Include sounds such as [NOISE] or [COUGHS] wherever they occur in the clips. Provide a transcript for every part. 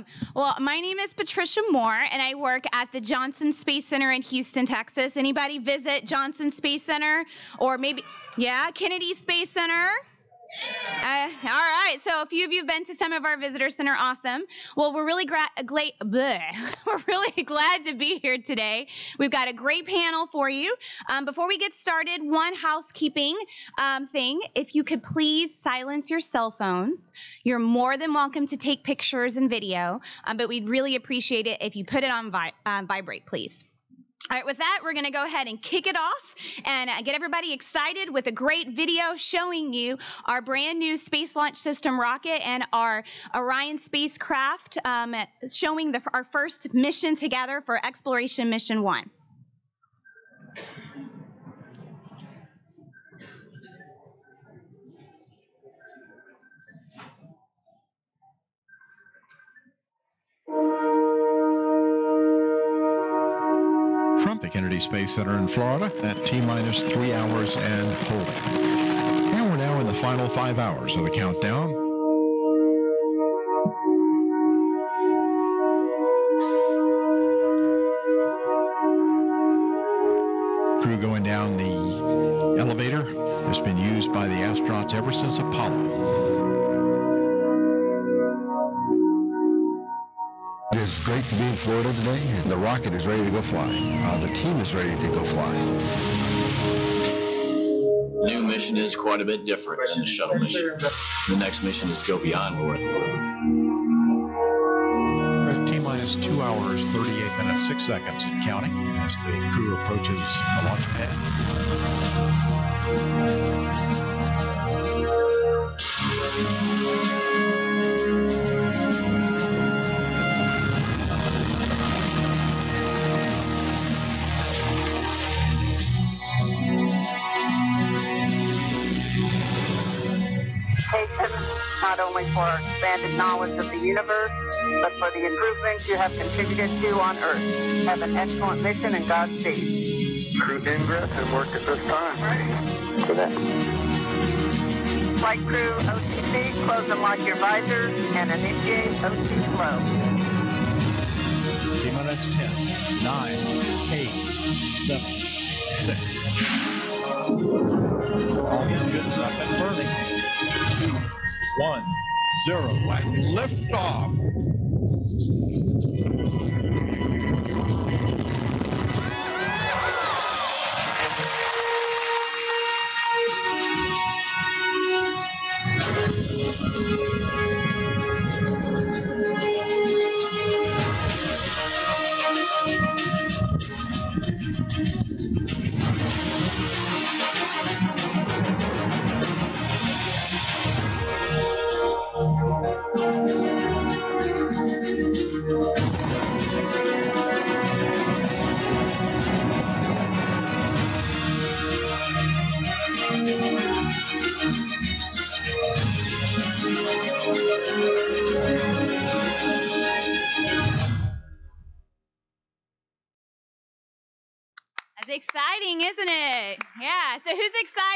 Awesome. Well, my name is Patricia Moore, and I work at the Johnson Space Center in Houston, Texas. Anybody visit Johnson Space Center, or maybe, yeah, Kennedy Space Center? Uh, all right. So a few of you have been to some of our visitor center. Awesome. Well, we're really gra- gla- [LAUGHS] we're really glad to be here today. We've got a great panel for you. Um, before we get started, one housekeeping um, thing. If you could please silence your cell phones. You're more than welcome to take pictures and video, um, but we'd really appreciate it if you put it on vi- uh, vibrate, please. All right, with that, we're going to go ahead and kick it off and uh, get everybody excited with a great video showing you our brand new Space Launch System rocket and our Orion spacecraft, um, showing the, our first mission together for Exploration Mission 1. Space Center in Florida at T minus three hours and holding. And we're now in the final five hours of the countdown. Crew going down the elevator has been used by the astronauts ever since Apollo. Is great to be in Florida today. The rocket is ready to go fly. Uh, the team is ready to go fly. new mission is quite a bit different than the shuttle mission. The next mission is to go beyond Earth. We're T minus two hours, 38 minutes, six seconds and counting as the crew approaches the launch pad. For expanded knowledge of the universe, but for the improvements you have contributed to on Earth. Have an excellent mission and Godspeed. Crew ingress and work at this time. Ready for that. Flight crew OTC, close and lock your visors and initiate OT flow. T minus 10, 9, 8, 7, 6. All engines up and burning. Two, one, zero. And lift off.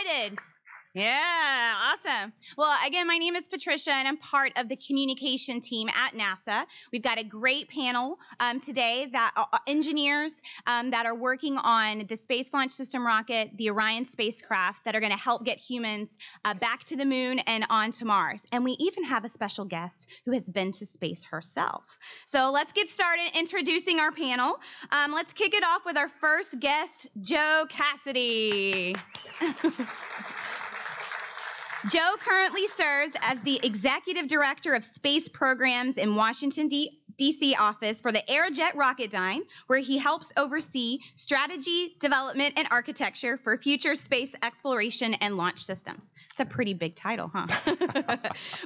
Excited? Yeah, awesome. Well, again, my name is Patricia, and I'm part of the communication team at NASA. We've got a great panel um, today that are are engineers um, that are working on the Space Launch System rocket, the Orion spacecraft, that are going to help get humans uh, back to the moon and onto Mars. And we even have a special guest who has been to space herself. So let's get started introducing our panel. Um, let's kick it off with our first guest, Joe Cassady. [LAUGHS] Joe currently serves as the executive director of space programs in Washington, D- D.C. office for the Aerojet Rocketdyne, where he helps oversee strategy, development, and architecture for future space exploration and launch systems. It's a pretty big title, huh? [LAUGHS]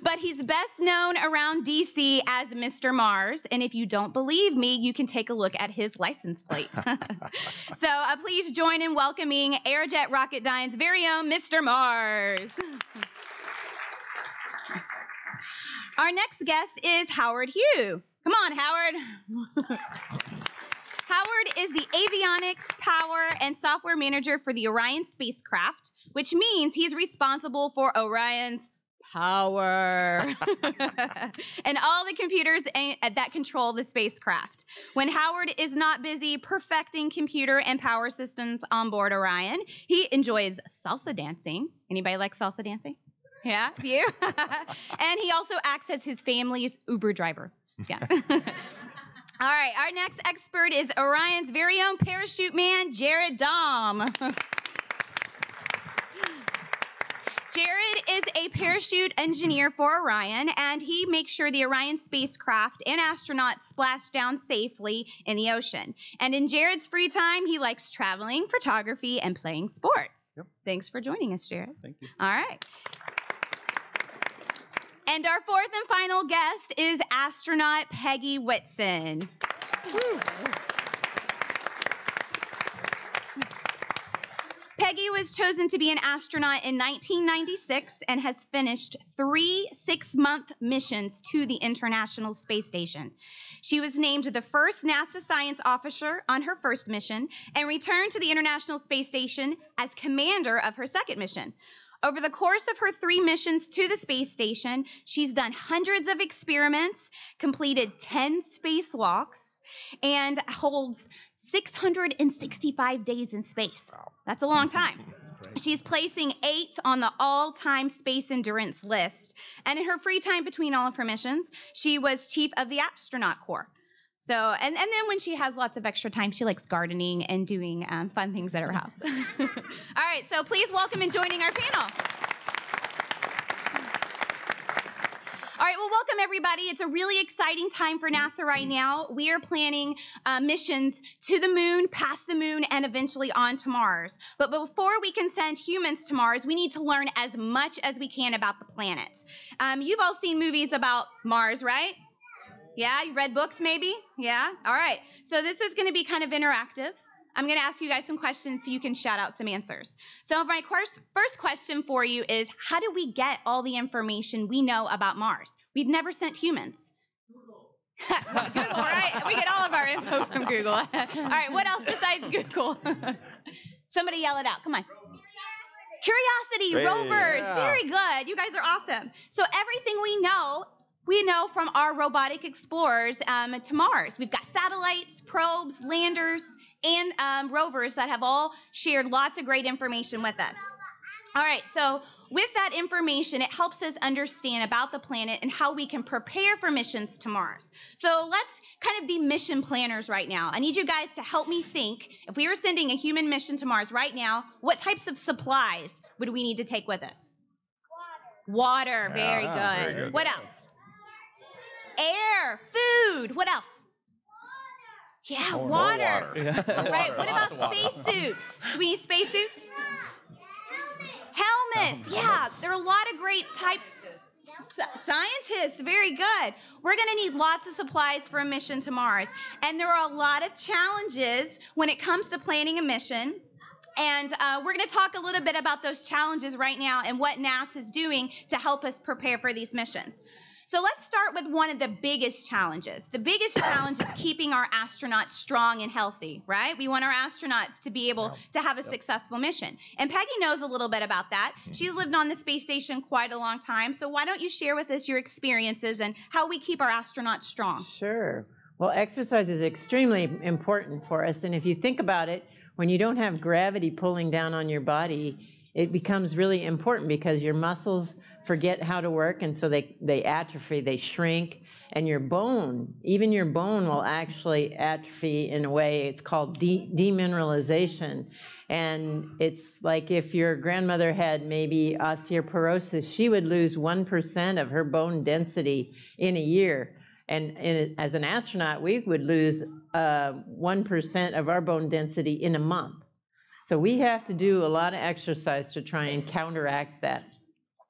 but he's best known around D.C. as Mr. Mars, and if you don't believe me, you can take a look at his license plate. [LAUGHS] so uh, please join in welcoming Aerojet Rocketdyne's very own Mr. Mars. [LAUGHS] Our next guest is Howard Hu. Come on, Howard. [LAUGHS] Howard is the avionics, power, and software manager for the Orion spacecraft, which means he's responsible for Orion's power. [LAUGHS] and all the computers that control the spacecraft. When Howard is not busy perfecting computer and power systems on board Orion, he enjoys salsa dancing. Anybody like salsa dancing? Yeah, you? [LAUGHS] and he also acts as his family's Uber driver. Yeah. [LAUGHS] [LAUGHS] All right, our next expert is Orion's very own parachute man, Jared Daum. [LAUGHS] Jared is a parachute engineer for Orion, and he makes sure the Orion spacecraft and astronauts splash down safely in the ocean. And in Jared's free time, he likes traveling, photography, and playing sports. Yep. Thanks for joining us, Jared. Thank you. All right. And our fourth and final guest is astronaut Peggy Whitson. Peggy was chosen to be an astronaut in 1996 and has finished three six month missions to the International Space Station. She was named the first NASA science officer on her first mission and returned to the International Space Station as commander of her second mission. Over the course of her three missions to the space station, she's done hundreds of experiments, completed 10 spacewalks, and holds 665 days in space. That's a long mm-hmm. time. She's placing eighth on the all time space endurance list. And in her free time between all of her missions, she was chief of the astronaut corps. So, and, and then when she has lots of extra time, she likes gardening and doing um, fun things at her house. [LAUGHS] all right, so please welcome and joining our panel. All right, well, welcome everybody. It's a really exciting time for NASA right now. We are planning uh, missions to the moon, past the moon, and eventually on to Mars. But before we can send humans to Mars, we need to learn as much as we can about the planet. Um, you've all seen movies about Mars, right? Yeah, you read books maybe? Yeah? All right. So this is going to be kind of interactive. I'm going to ask you guys some questions so you can shout out some answers. So my first, first question for you is how do we get all the information we know about Mars? We've never sent humans. [LAUGHS] Google, right? We get all of our info from Google. [LAUGHS] all right, what else besides Google? [LAUGHS] Somebody yell it out. Come on. Curiosity, Hey, rovers. yeah. Very good. You guys are awesome. So everything we know we know from our robotic explorers um, to Mars. We've got satellites, probes, landers, and um, rovers that have all shared lots of great information with us. All right, so with that information, it helps us understand about the planet and how we can prepare for missions to Mars. So let's kind of be mission planners right now. I need you guys to help me think if we were sending a human mission to Mars right now, what types of supplies would we need to take with us? Water. Water, very, Ah, good. very good. What else? Air, food. What else? Water. Yeah, More water. water. All right, what about of water. spacesuits? Do we need spacesuits? Helmets. Yeah, there are a lot of great types. Scientists, very good. We're going to need lots of supplies for a mission to Mars. And there are a lot of challenges when it comes to planning a mission. And uh, we're going to talk a little bit about those challenges right now and what NASA is doing to help us prepare for these missions. So let's start with one of the biggest challenges. The biggest [COUGHS] challenge is keeping our astronauts strong and healthy, right? We want our astronauts to be able to have a successful mission. And Peggy knows a little bit about that. Mm-hmm. She's lived on the space station quite a long time. So why don't you share with us your experiences and how we keep our astronauts strong? Sure. Well, exercise is extremely important for us. And if you think about it, when you don't have gravity pulling down on your body, it becomes really important because your muscles forget how to work and so they, they atrophy, they shrink, and your bone, even your bone will actually atrophy in a way. It's called de- demineralization. And it's like if your grandmother had maybe osteoporosis, she would lose 1% of her bone density in a year. And, as an astronaut, we would lose uh, 1% of our bone density in a month. So we have to do a lot of exercise to try and counteract that.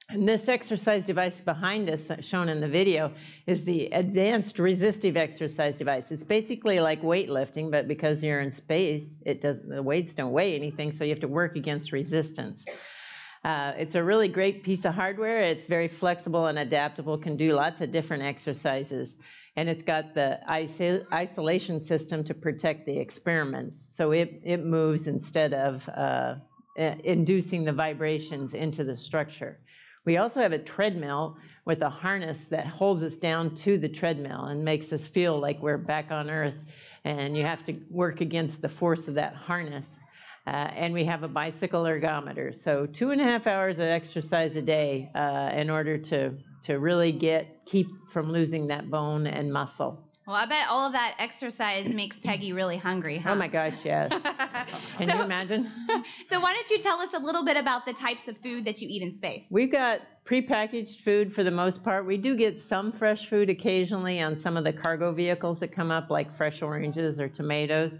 And this exercise device behind us, shown in the video, is the advanced resistive exercise device. It's basically like weightlifting, but because you're in space, it does the weights don't weigh anything, so you have to work against resistance. Uh, it's a really great piece of hardware. It's very flexible and adaptable, can do lots of different exercises. And it's got the isolation system to protect the experiments. So it, it moves instead of uh, inducing the vibrations into the structure. We also have a treadmill with a harness that holds us down to the treadmill and makes us feel like we're back on Earth. And you have to work against the force of that harness. Uh, and we have a bicycle ergometer. So two and a half hours of exercise a day uh, in order to, to really get keep from losing that bone and muscle. Well, I bet all of that exercise makes Peggy really hungry, huh? Oh my gosh, yes. [LAUGHS] Can So- you imagine? [LAUGHS] so why don't you tell us a little bit about the types of food that you eat in space? We've got prepackaged food for the most part. We do get some fresh food occasionally on some of the cargo vehicles that come up, like fresh oranges or tomatoes.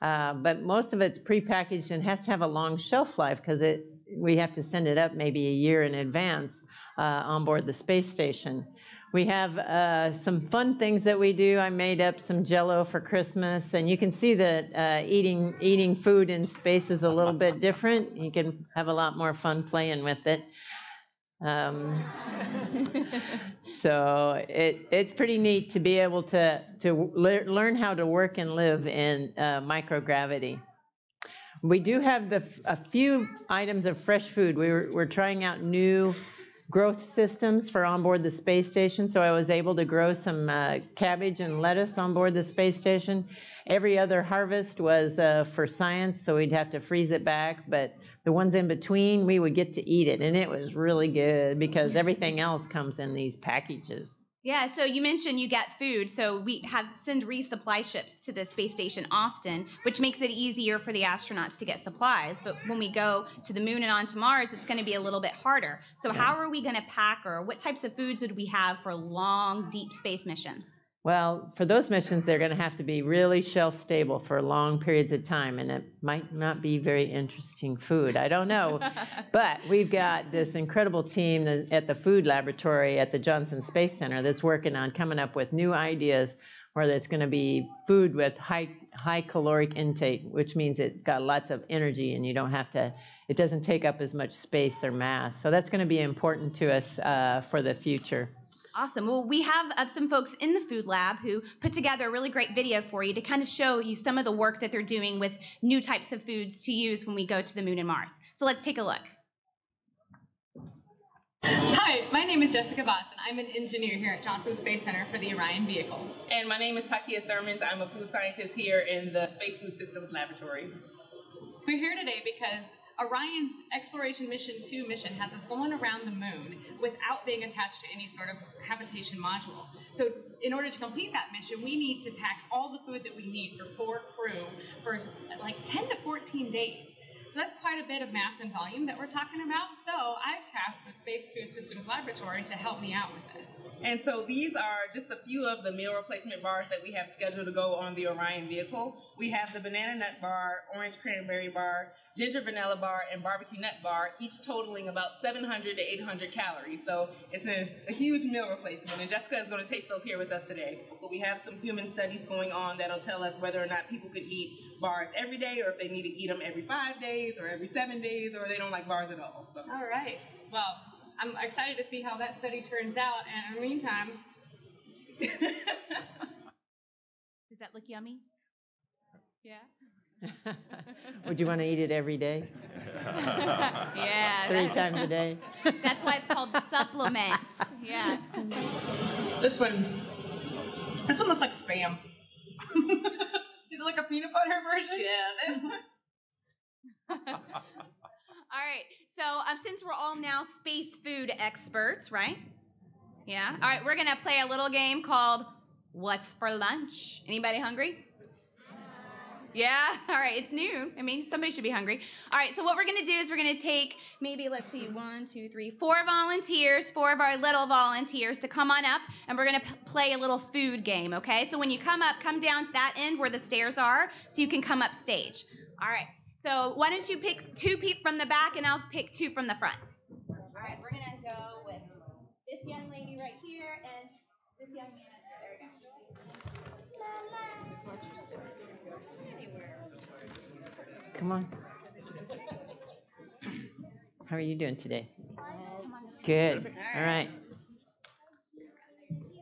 Uh, but most of it's prepackaged and has to have a long shelf life because it we have to send it up maybe a year in advance uh, on board the space station. We have uh, some fun things that we do. I made up some Jello for Christmas, and you can see that uh, eating eating food in space is a little bit different. You can have a lot more fun playing with it. Um, so it, it's pretty neat to be able to, to lear- learn how to work and live in uh, microgravity. We do have the, a few items of fresh food. We were, we're trying out new growth systems for onboard the space station, so I was able to grow some uh, cabbage and lettuce on board the space station. Every other harvest was uh, for science, so we'd have to freeze it back, but the ones in between, we would get to eat it, and it was really good because everything else comes in these packages. Yeah, so you mentioned you get food, so we have send resupply ships to the space station often, which makes it easier for the astronauts to get supplies. But when we go to the moon and onto Mars, it's going to be a little bit harder. So how are we going to pack, or what types of foods would we have for long, deep space missions? Well, for those missions, they're going to have to be really shelf stable for long periods of time, and it might not be very interesting food. I don't know. [LAUGHS] but we've got this incredible team at the food laboratory at the Johnson Space Center that's working on coming up with new ideas where it's going to be food with high high caloric intake, which means it's got lots of energy and you don't have to, it doesn't take up as much space or mass. So that's going to be important to us uh, for the future. Awesome. Well, we have uh, some folks in the food lab who put together a really great video for you to kind of show you some of the work that they're doing with new types of foods to use when we go to the moon and Mars. So let's take a look. Hi, my name is Jessica Voss, and I'm an engineer here at Johnson Space Center for the Orion vehicle. And my name is Takiyah Sirmons. I'm a food scientist here in the Space Food Systems Laboratory. We're here today because Orion's Exploration Mission 2 mission has us going around the moon without being attached to any sort of habitation module. So, in order to complete that mission, we need to pack all the food that we need for four crew for like 10 to 14 days. So that's quite a bit of mass and volume that we're talking about. So I've tasked the Space Food Systems Laboratory to help me out with this. And so these are just a few of the meal replacement bars that we have scheduled to go on the Orion vehicle. We have the banana nut bar, orange cranberry bar, ginger vanilla bar, and barbecue nut bar, each totaling about 700 to 800 calories. So it's a, a huge meal replacement, and Jessica is going to taste those here with us today. So we have some human studies going on that'll tell us whether or not people could eat bars every day, or if they need to eat them every five days, or every seven days, or they don't like bars at all. So. All right. Well, I'm excited to see how that study turns out. And in the meantime, [LAUGHS] Does that look yummy? yeah. Would you want to eat it every day? [LAUGHS] yeah. Three times a day? That's why it's called supplements. Yeah. This one, this one looks like spam. [LAUGHS] Is it like a peanut butter version? Yeah. [LAUGHS] All right. So um, since we're all now space food experts, right? Yeah. All right. We're gonna play a little game called "What's for Lunch." Anybody hungry? Yeah. [LAUGHS] All right. It's noon. I mean, somebody should be hungry. All right. So what we're gonna do is we're gonna take maybe let's see, one, two, three, four volunteers, four of our little volunteers to come on up, and we're gonna p- play a little food game. Okay. So when you come up, come down that end where the stairs are, so you can come up stage. All right. So why don't you pick two people from the back, and I'll pick two from the front. All right. We're gonna go with this young lady right here and this young man. There we go. Come on. How are you doing today? Come on this way. Good. All right.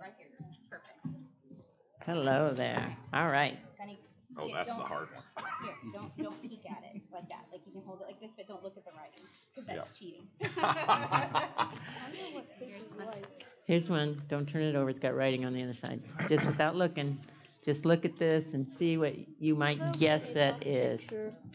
Right here. Perfect. Hello there. All right. Kinda- Oh, yeah, that's the don't- hard one. Here, don't don't peek at it like that. Like you can hold it like this, but don't look at the writing because that's cheating. [LAUGHS] [LAUGHS] Here's one. Don't turn it over. It's got writing on the other side. Just without looking. Just look at this and see what you might guess that is.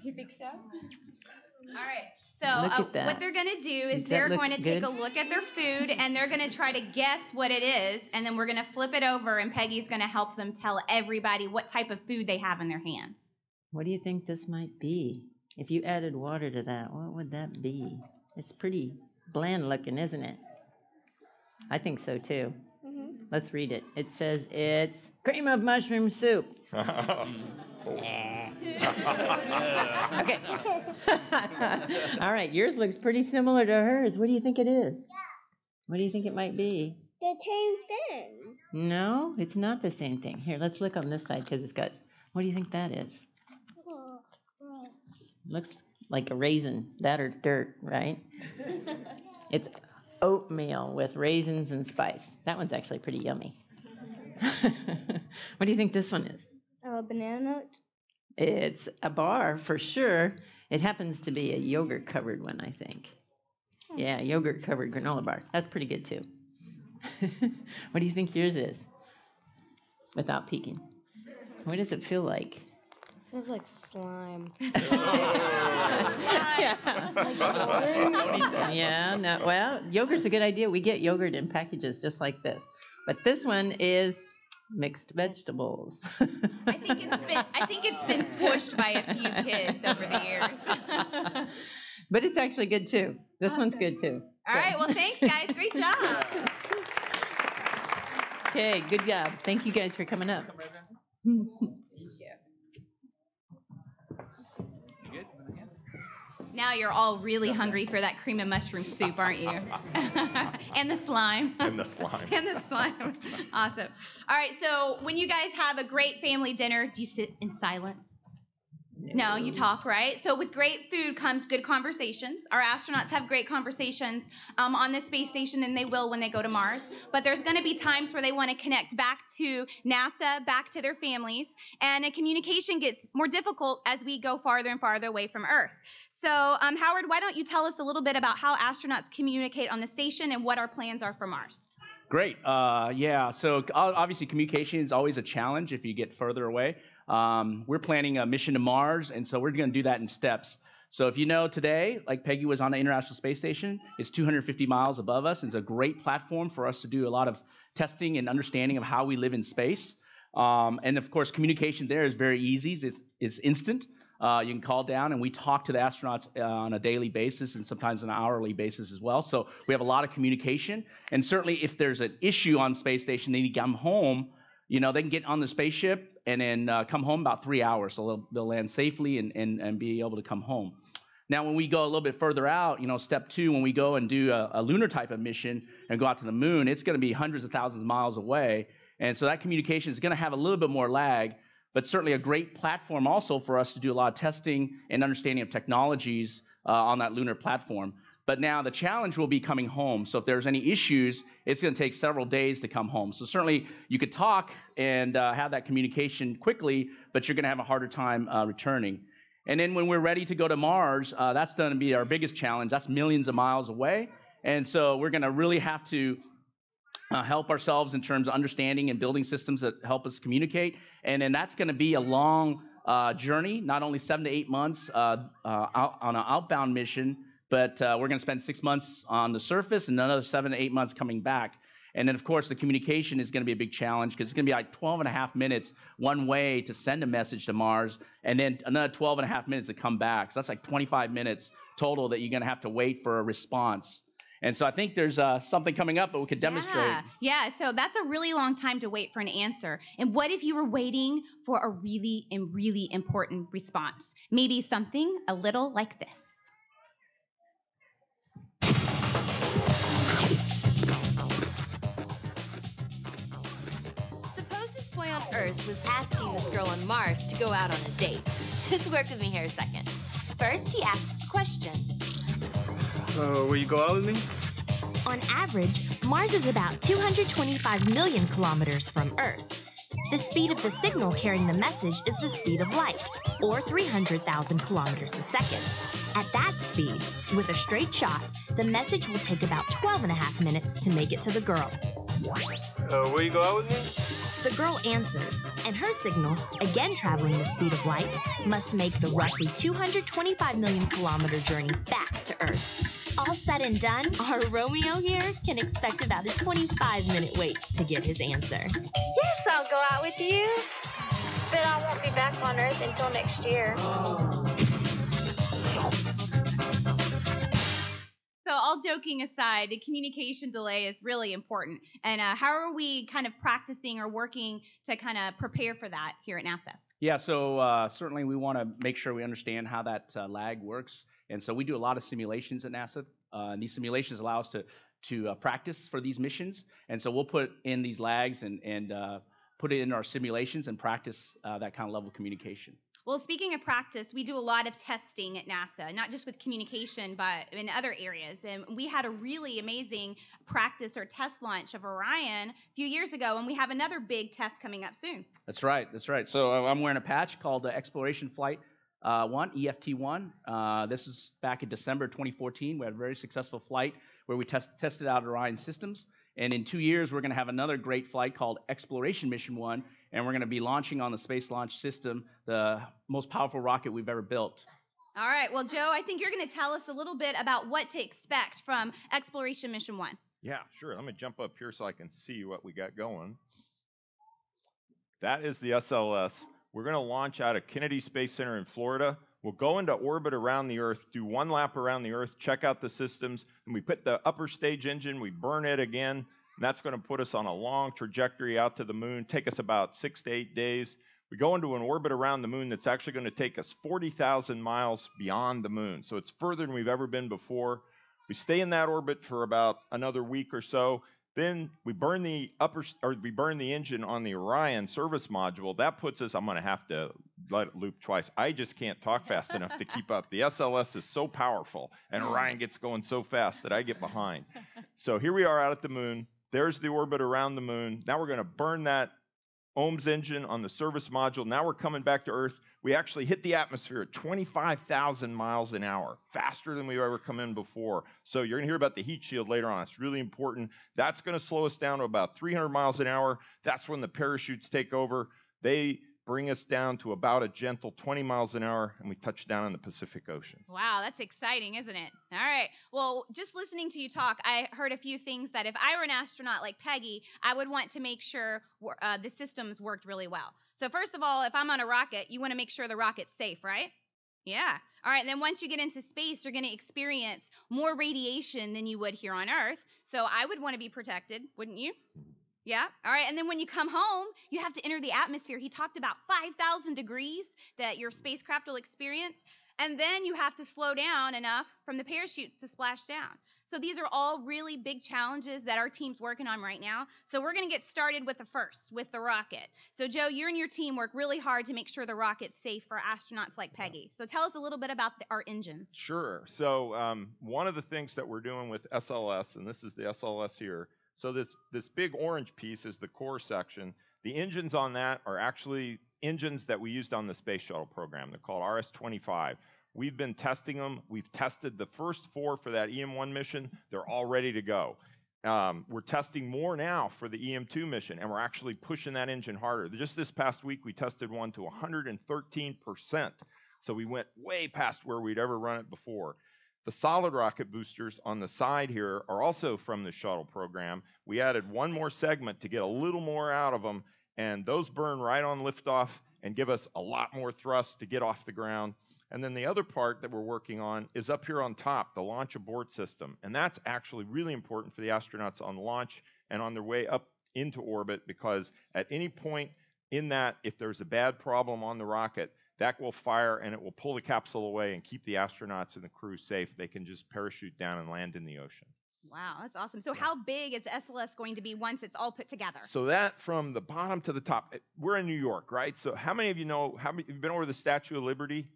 You think so? All right. So uh, what they're going to do is Does they're going to take good? a look at their food and they're going to try to guess what it is and then we're going to flip it over and Peggy's going to help them tell everybody what type of food they have in their hands. What do you think this might be? If you added water to that, what would that be? It's pretty bland looking, isn't it? I think so too. Mm-hmm. Let's read it. It says it's cream of mushroom soup. [LAUGHS] [LAUGHS] Okay. [LAUGHS] All right, yours looks pretty similar to hers. What do you think it is? What do you think it might be? The same thing. No, it's not the same thing. Here, let's look on this side because it's got. What do you think that is? Oh. Looks like a raisin. That or dirt, right? It's oatmeal with raisins and spice. That one's actually pretty yummy. [LAUGHS] what do you think this one is? Uh, banana nut. It's a bar for sure. It happens to be a yogurt covered one, I think. Yeah, yogurt covered granola bar. That's pretty good too. [LAUGHS] what do you think yours is? Without peeking. What does it feel like? Feels like slime. [LAUGHS] [LAUGHS] yeah. yeah, no, well, yogurt's a good idea. We get yogurt in packages just like this. But this one is mixed vegetables. I think it's been I think it's been squished by a few kids over the years. [LAUGHS] but it's actually good too. This one's good too. All right, well thanks guys. Great job. Okay, good job. Thank you guys for coming up. Now you're all really hungry for that cream and mushroom soup, aren't you? [LAUGHS] and the slime. And the slime. [LAUGHS] and the slime. awesome. All right, so when you guys have a great family dinner, do you sit in silence? No, you talk, right? So with great food comes good conversations. Our astronauts have great conversations um, on the space station, and they will when they go to Mars. But there's going to be times where they want to connect back to NASA, back to their families, and a communication gets more difficult as we go farther and farther away from Earth. So, um, Howard, why don't you tell us a little bit about how astronauts communicate on the station and what our plans are for Mars? Great. Uh, yeah. So obviously, communication is always a challenge if you get further away. Um, we're planning a mission to Mars, and so we're going to do that in steps. So if you know today, like Peggy was on the International Space Station, it's 250 miles above us. It's a great platform for us to do a lot of testing and understanding of how we live in space. Um, and of course, communication there is very easy. It's, it's instant. Uh, you can call down, and we talk to the astronauts uh, on a daily basis and sometimes on an hourly basis as well. So we have a lot of communication. And certainly, if there's an issue on space station, they need to come home. You know, they can get on the spaceship and then uh, come home about three hours. So they'll, they'll land safely and, and, and be able to come home. Now, when we go a little bit further out, you know, step two, when we go and do a, a lunar type of mission and go out to the moon, it's going to be hundreds of thousands of miles away. And so that communication is going to have a little bit more lag, but certainly a great platform also for us to do a lot of testing and understanding of technologies uh, on that lunar platform. But now the challenge will be coming home. So if there's any issues, it's going to take several days to come home. So certainly you could talk and uh, have that communication quickly, but you're going to have a harder time uh, returning. And then when we're ready to go to Mars, uh, that's going to be our biggest challenge. That's millions of miles away. And so we're going to really have to uh, help ourselves in terms of understanding and building systems that help us communicate. And then that's going to be a long uh, journey, not only seven to eight months uh, uh, on an outbound mission, but uh, we're going to spend six months on the surface and another seven to eight months coming back. And then, of course, the communication is going to be a big challenge because it's going to be like 12 and a half minutes one way to send a message to Mars, and then another 12 and a half minutes to come back. So that's like 25 minutes total that you're going to have to wait for a response. And so I think there's uh, something coming up that we could demonstrate. Yeah, yeah. So that's a really long time to wait for an answer. And what if you were waiting for a really and really important response? Maybe something a little like this. Boy on Earth was asking this girl on Mars to go out on a date. [LAUGHS] Just work with me here a second. First, he asks a question. Uh, will you go out with me? On average, Mars is about 225 million kilometers from Earth. The speed of the signal carrying the message is the speed of light, or 300,000 kilometers a second. At that speed, with a straight shot, the message will take about 12 and a half minutes to make it to the girl. Uh, will you go out with me? The girl answers, and her signal, again traveling the speed of light, must make the roughly 225 million kilometer journey back to Earth. All said and done, our Romeo here can expect about a 25 minute wait to get his answer. Yes, I'll go out with you. But I won't be back on Earth until next year. So, all joking aside, the communication delay is really important. And uh, how are we kind of practicing or working to kind of prepare for that here at NASA? Yeah, so uh, certainly we want to make sure we understand how that uh, lag works. And so we do a lot of simulations at NASA. Uh, and these simulations allow us to, to uh, practice for these missions. And so we'll put in these lags and, and uh, put it in our simulations and practice that kind of level of communication. Well, speaking of practice, we do a lot of testing at NASA, not just with communication, but in other areas. And we had a really amazing practice or test launch of Orion a few years ago, and we have another big test coming up soon. That's right, that's right. So uh, I'm wearing a patch called the Exploration Flight uh, 1, EFT1. Uh, this is back in December 2014. We had a very successful flight where we test, tested out Orion systems. And in two years, we're going to have another great flight called Exploration Mission 1, and we're going to be launching on the Space Launch System, the most powerful rocket we've ever built. All right. Well, Joe, I think you're going to tell us a little bit about what to expect from Exploration Mission 1. Yeah, sure. Let me jump up here so I can see what we got going. That is the SLS. We're going to launch out of Kennedy Space Center in Florida. We'll go into orbit around the Earth, do one lap around the Earth, check out the systems, and we put the upper stage engine, we burn it again, and that's going to put us on a long trajectory out to the moon, take us about six to eight days. We go into an orbit around the moon that's actually going to take us 40,000 miles beyond the moon. So it's further than we've ever been before. We stay in that orbit for about another week or so. Then we burn the upper or we burn the engine on the Orion service module. That puts us. I'm going to have to let it loop twice. I just can't talk fast enough to keep up. The SLS is so powerful, and Orion gets going so fast that I get behind. So here we are out at the moon. There's the orbit around the moon. Now we're going to burn that OMS engine on the service module. Now we're coming back to Earth. We actually hit the atmosphere at 25,000 miles an hour, faster than we've ever come in before. So you're going to hear about the heat shield later on. It's really important. That's going to slow us down to about 300 miles an hour. That's when the parachutes take over. They bring us down to about a gentle 20 miles an hour, and we touch down in the Pacific Ocean. Wow, that's exciting, isn't it? All right. Well, just listening to you talk, I heard a few things that if I were an astronaut like Peggy, I would want to make sure uh, the systems worked really well. So, first of all, if I'm on a rocket, you want to make sure the rocket's safe, right? Yeah. All right. And then once you get into space, you're going to experience more radiation than you would here on Earth. So I would want to be protected, wouldn't you? Yeah. All right. And then when you come home, you have to enter the atmosphere. He talked about 5,000 degrees that your spacecraft will experience. And then you have to slow down enough from the parachutes to splash down. So these are all really big challenges that our team's working on right now. So we're going to get started with the first, with the rocket. So Joe, you and your team work really hard to make sure the rocket's safe for astronauts like Peggy. So tell us a little bit about the, our engines. Sure. So um, one of the things that we're doing with SLS, and this is the SLS here, so this, this big orange piece is the core section. The engines on that are actually engines that we used on the space shuttle program. They're called RS-25. We've been testing them. We've tested the first four for that EM1 mission. They're all ready to go. Um, we're testing more now for the EM2 mission, and we're actually pushing that engine harder. Just this past week, we tested one to 113%. So we went way past where we'd ever run it before. The solid rocket boosters on the side here are also from the shuttle program. We added one more segment to get a little more out of them, and those burn right on liftoff and give us a lot more thrust to get off the ground. And then the other part that we're working on is up here on top, the launch abort system. And that's actually really important for the astronauts on launch and on their way up into orbit because at any point in that, if there's a bad problem on the rocket, that will fire and it will pull the capsule away and keep the astronauts and the crew safe. They can just parachute down and land in the ocean. Wow, that's awesome. So, how big is SLS going to be once it's all put together? So that from the bottom to the top, we're in New York, right? So how many of you know? How many have been over the Statue of Liberty?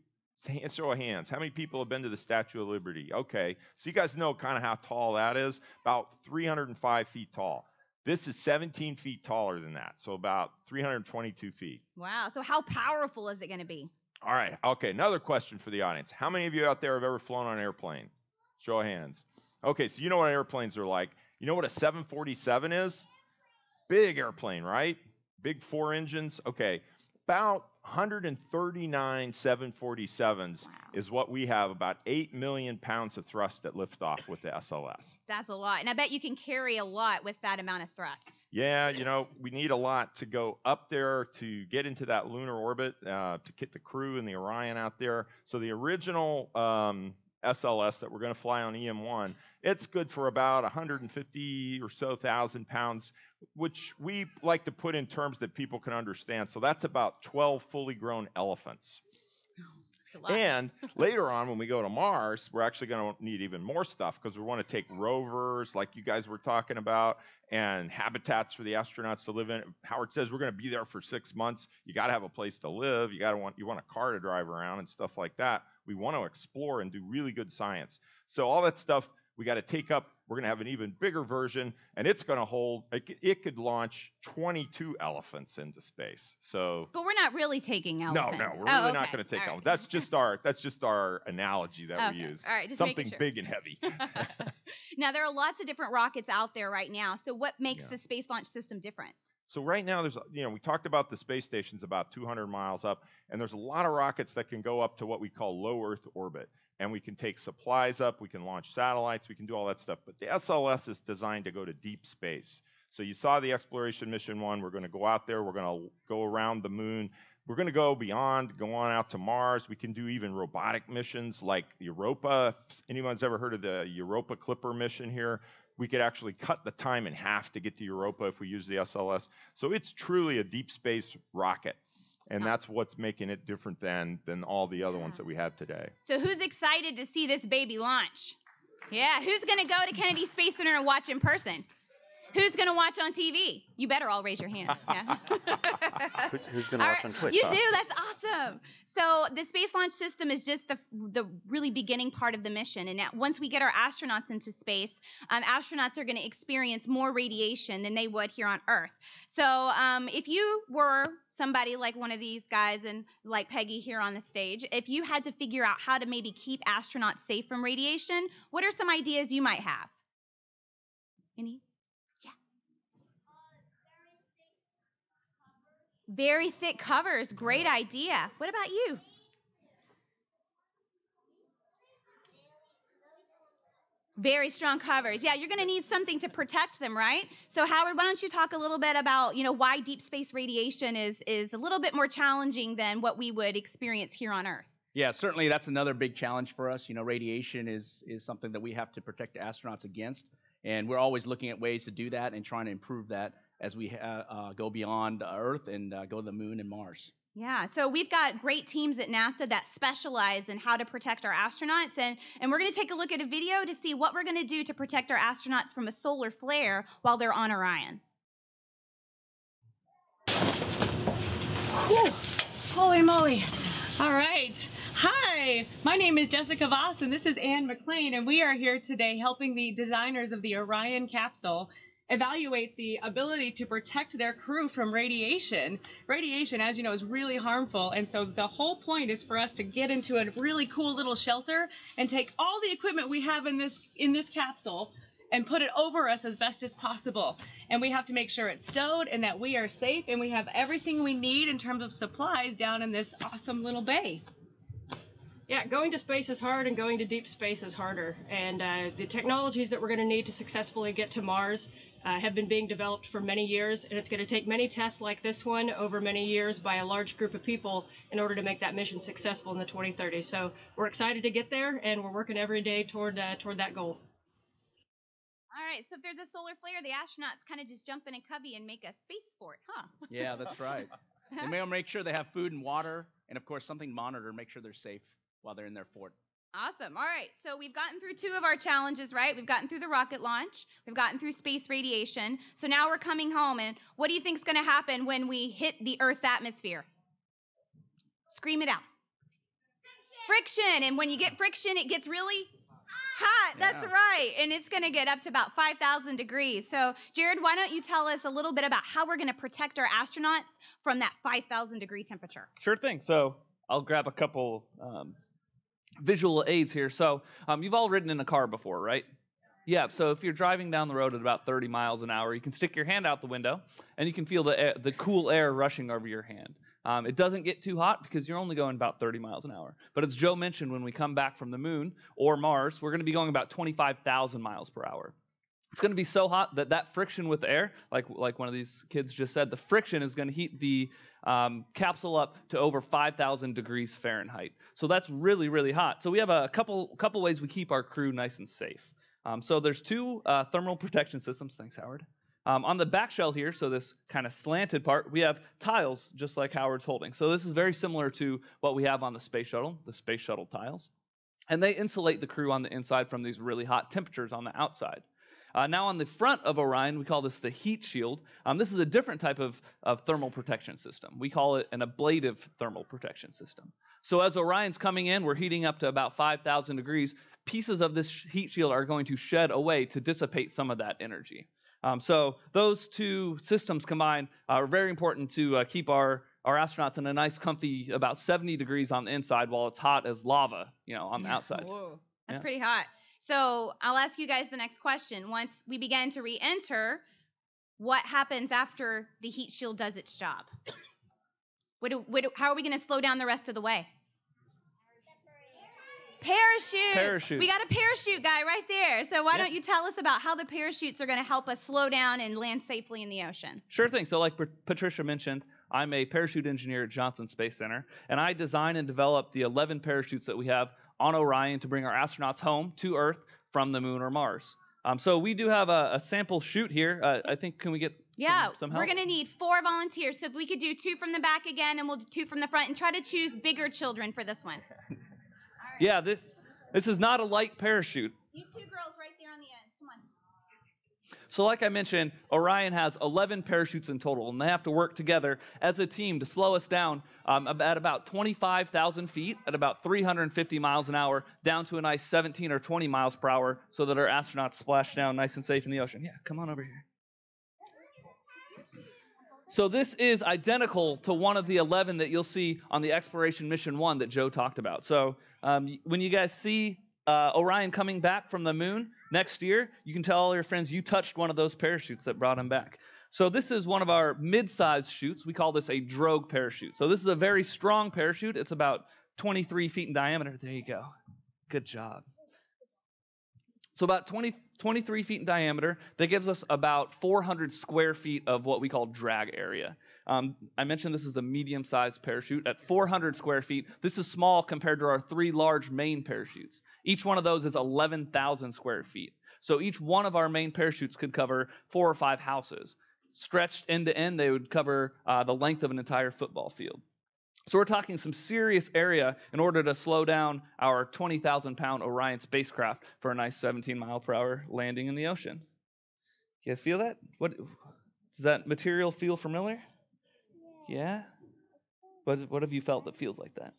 Show of hands. How many people have been to the Statue of Liberty? Okay, so you guys know kind of how tall that is. About 305 feet tall. This is 17 feet taller than that, so about 322 feet. Wow. So how powerful is it going to be? All right. Okay. Another question for the audience. How many of you out there have ever flown on an airplane? Show of hands. Okay. So you know what airplanes are like. You know what a 747 is? Big airplane, right? Big four engines. Okay. About 139 747s wow. is what we have, about 8 million pounds of thrust at liftoff with the SLS. That's a lot. And I bet you can carry a lot with that amount of thrust. Yeah, you know, we need a lot to go up there to get into that lunar orbit, uh, to get the crew and the Orion out there. So the original um, SLS that we're going to fly on EM1, it's good for about 150 or so thousand pounds, which we like to put in terms that people can understand. So that's about 12 fully grown elephants. And later on, when we go to Mars, we're actually going to need even more stuff because we want to take rovers, like you guys were talking about, and habitats for the astronauts to live in. Howard says we're going to be there for six months. You got to have a place to live. You got to want you want a car to drive around and stuff like that. We want to explore and do really good science. So all that stuff we got to take up. We're going to have an even bigger version, and it's going to hold. It, could launch 22 elephants into space. So. But we're not really taking elephants. No, no, we're really oh, okay. not going to take all elephants. Right. That's just our. That's just our analogy that okay. we use. All right, just something sure. big and heavy. [LAUGHS] now there are lots of different rockets out there right now. So what makes yeah. the Space Launch System different? So right now, there's, you know, we talked about the space stations about 200 miles up, and there's a lot of rockets that can go up to what we call low Earth orbit and we can take supplies up, we can launch satellites, we can do all that stuff. But the SLS is designed to go to deep space. So you saw the exploration mission one. We're going to go out there. We're going to go around the moon. We're going to go beyond, go on out to Mars. We can do even robotic missions like Europa. If anyone's ever heard of the Europa Clipper mission here, we could actually cut the time in half to get to Europa if we use the SLS. So it's truly a deep space rocket and that's what's making it different than than all the other ones that we have today. So who's excited to see this baby launch? Yeah, who's going to go to Kennedy Space Center and watch in person? Who's going to watch on TV? You better all raise your hands. [LAUGHS] Yeah. who's, who's going to watch on Twitch? You huh? do. That's awesome. So the Space Launch System is just the the really beginning part of the mission. And once we get our astronauts into space, um, astronauts are going to experience more radiation than they would here on Earth. So um, if you were somebody like one of these guys and like Peggy here on the stage, if you had to figure out how to maybe keep astronauts safe from radiation, what are some ideas you might have? Any? Very thick covers. Great idea. What about you? Very strong covers. Yeah, you're going to need something to protect them, right? So Howard, why don't you talk a little bit about, you know, why deep space radiation is is a little bit more challenging than what we would experience here on Earth? Yeah, certainly that's another big challenge for us. You know, radiation is is something that we have to protect astronauts against, and we're always looking at ways to do that and trying to improve that as we uh, uh, go beyond Earth and uh, go to the moon and Mars. Yeah, so we've got great teams at NASA that specialize in how to protect our astronauts, and, and we're going to take a look at a video to see what we're going to do to protect our astronauts from a solar flare while they're on Orion. Whew. Holy moly. All right. Hi, my name is Jessica Voss, and this is Anne McLean, and we are here today helping the designers of the Orion capsule evaluate the ability to protect their crew from radiation. Radiation, as you know, is really harmful, and so the whole point is for us to get into a really cool little shelter and take all the equipment we have in this in this capsule and put it over us as best as possible. And we have to make sure it's stowed and that we are safe and we have everything we need in terms of supplies down in this awesome little bay. Yeah, going to space is hard and going to deep space is harder. And uh, the technologies that we're going to need to successfully get to Mars uh, have been being developed for many years, and it's going to take many tests like this one over many years by a large group of people in order to make that mission successful in the 2030s. So we're excited to get there, and we're working every day toward uh, toward that goal. All right, so if there's a solar flare, the astronauts kind of just jump in a cubby and make a space fort, huh? yeah, that's right. [LAUGHS] they may make sure they have food and water, and of course something to monitor, make sure they're safe while they're in their fort. Awesome. All right. So we've gotten through two of our challenges, right? We've gotten through the rocket launch. We've gotten through space radiation. So now we're coming home. And what do you think is going to happen when we hit the Earth's atmosphere? Scream it out. Friction. friction. And when you get friction, it gets really hot. hot. That's right. And it's going to get up to about 5,000 degrees. So, Jared, why don't you tell us a little bit about how we're going to protect our astronauts from that 5,000 degree temperature? Sure thing. So, I'll grab a couple um, visual aids here. So, um, you've all ridden in a car before, right? Yeah, so if you're driving down the road at about 30 miles an hour, you can stick your hand out the window and you can feel the, air, the cool air rushing over your hand. Um, it doesn't get too hot because you're only going about 30 miles an hour. But as Joe mentioned, when we come back from the moon or Mars, we're going to be going about 25,000 miles per hour. It's going to be so hot that that friction with air, like like one of these kids just said, the friction is going to heat the um, capsule up to over 5,000 degrees Fahrenheit. So that's really really hot. So we have a couple couple ways we keep our crew nice and safe. Um, so there's two uh, thermal protection systems. Thanks, Howard. Um, on the back shell here, so this kind of slanted part, we have tiles just like Howard's holding. So this is very similar to what we have on the space shuttle, the space shuttle tiles. And they insulate the crew on the inside from these really hot temperatures on the outside. Uh, now on the front of Orion, we call this the heat shield. Um, this is a different type of, of thermal protection system. We call it an ablative thermal protection system. So as Orion's coming in, we're heating up to about 5,000 degrees. Pieces of this heat shield are going to shed away to dissipate some of that energy. Um, so those two systems combined are very important to uh, keep our our astronauts in a nice, comfy, about 70 degrees on the inside, while it's hot as lava, you know, on the outside. Whoa, that's Yeah. pretty hot. So I'll ask you guys the next question. Once we begin to re-enter, what happens after the heat shield does its job? What do, what do, how are we going to slow down the rest of the way? Parachutes. Parachutes. We got a parachute guy right there. So why Yeah. don't you tell us about how the parachutes are going to help us slow down and land safely in the ocean? Sure thing. So, like Pat- Patricia mentioned, I'm a parachute engineer at Johnson Space Center, and I design and develop the 11 parachutes that we have on Orion to bring our astronauts home to Earth from the moon or Mars. Um, so we do have a, a sample chute here. Uh, I think can we get Yeah, some, some we're going to need four volunteers. So if we could do two from the back again, and we'll do two from the front, and try to choose bigger children for this one. [LAUGHS] Yeah, this this is not a light parachute. You two girls right there on the end. Come on. So, like I mentioned, Orion has 11 parachutes in total, and they have to work together as a team to slow us down um, at about 25,000 feet, at about 350 miles an hour, down to a nice 17 or 20 miles per hour, so that our astronauts splash down nice and safe in the ocean. Yeah, come on over here. So this is identical to one of the 11 that you'll see on the exploration mission one that Joe talked about. So um, when you guys see uh, Orion coming back from the moon next year, you can tell all your friends you touched one of those parachutes that brought him back. So this is one of our mid-sized chutes. We call this a drogue parachute. So this is a very strong parachute. It's about 23 feet in diameter. There you go. Good job. So about 20, 23 feet in diameter. That gives us about 400 square feet of what we call drag area. Um, I mentioned this is a medium-sized parachute. At 400 square feet, this is small compared to our three large main parachutes. Each one of those is 11,000 square feet. So each one of our main parachutes could cover four or five houses. Stretched end to end, they would cover uh, the length of an entire football field. So we're talking some serious area in order to slow down our 20,000 pound Orion spacecraft for a nice 17 mile per hour landing in the ocean. You guys feel that? What does that material feel familiar? Yeah. What what have you felt that feels like that?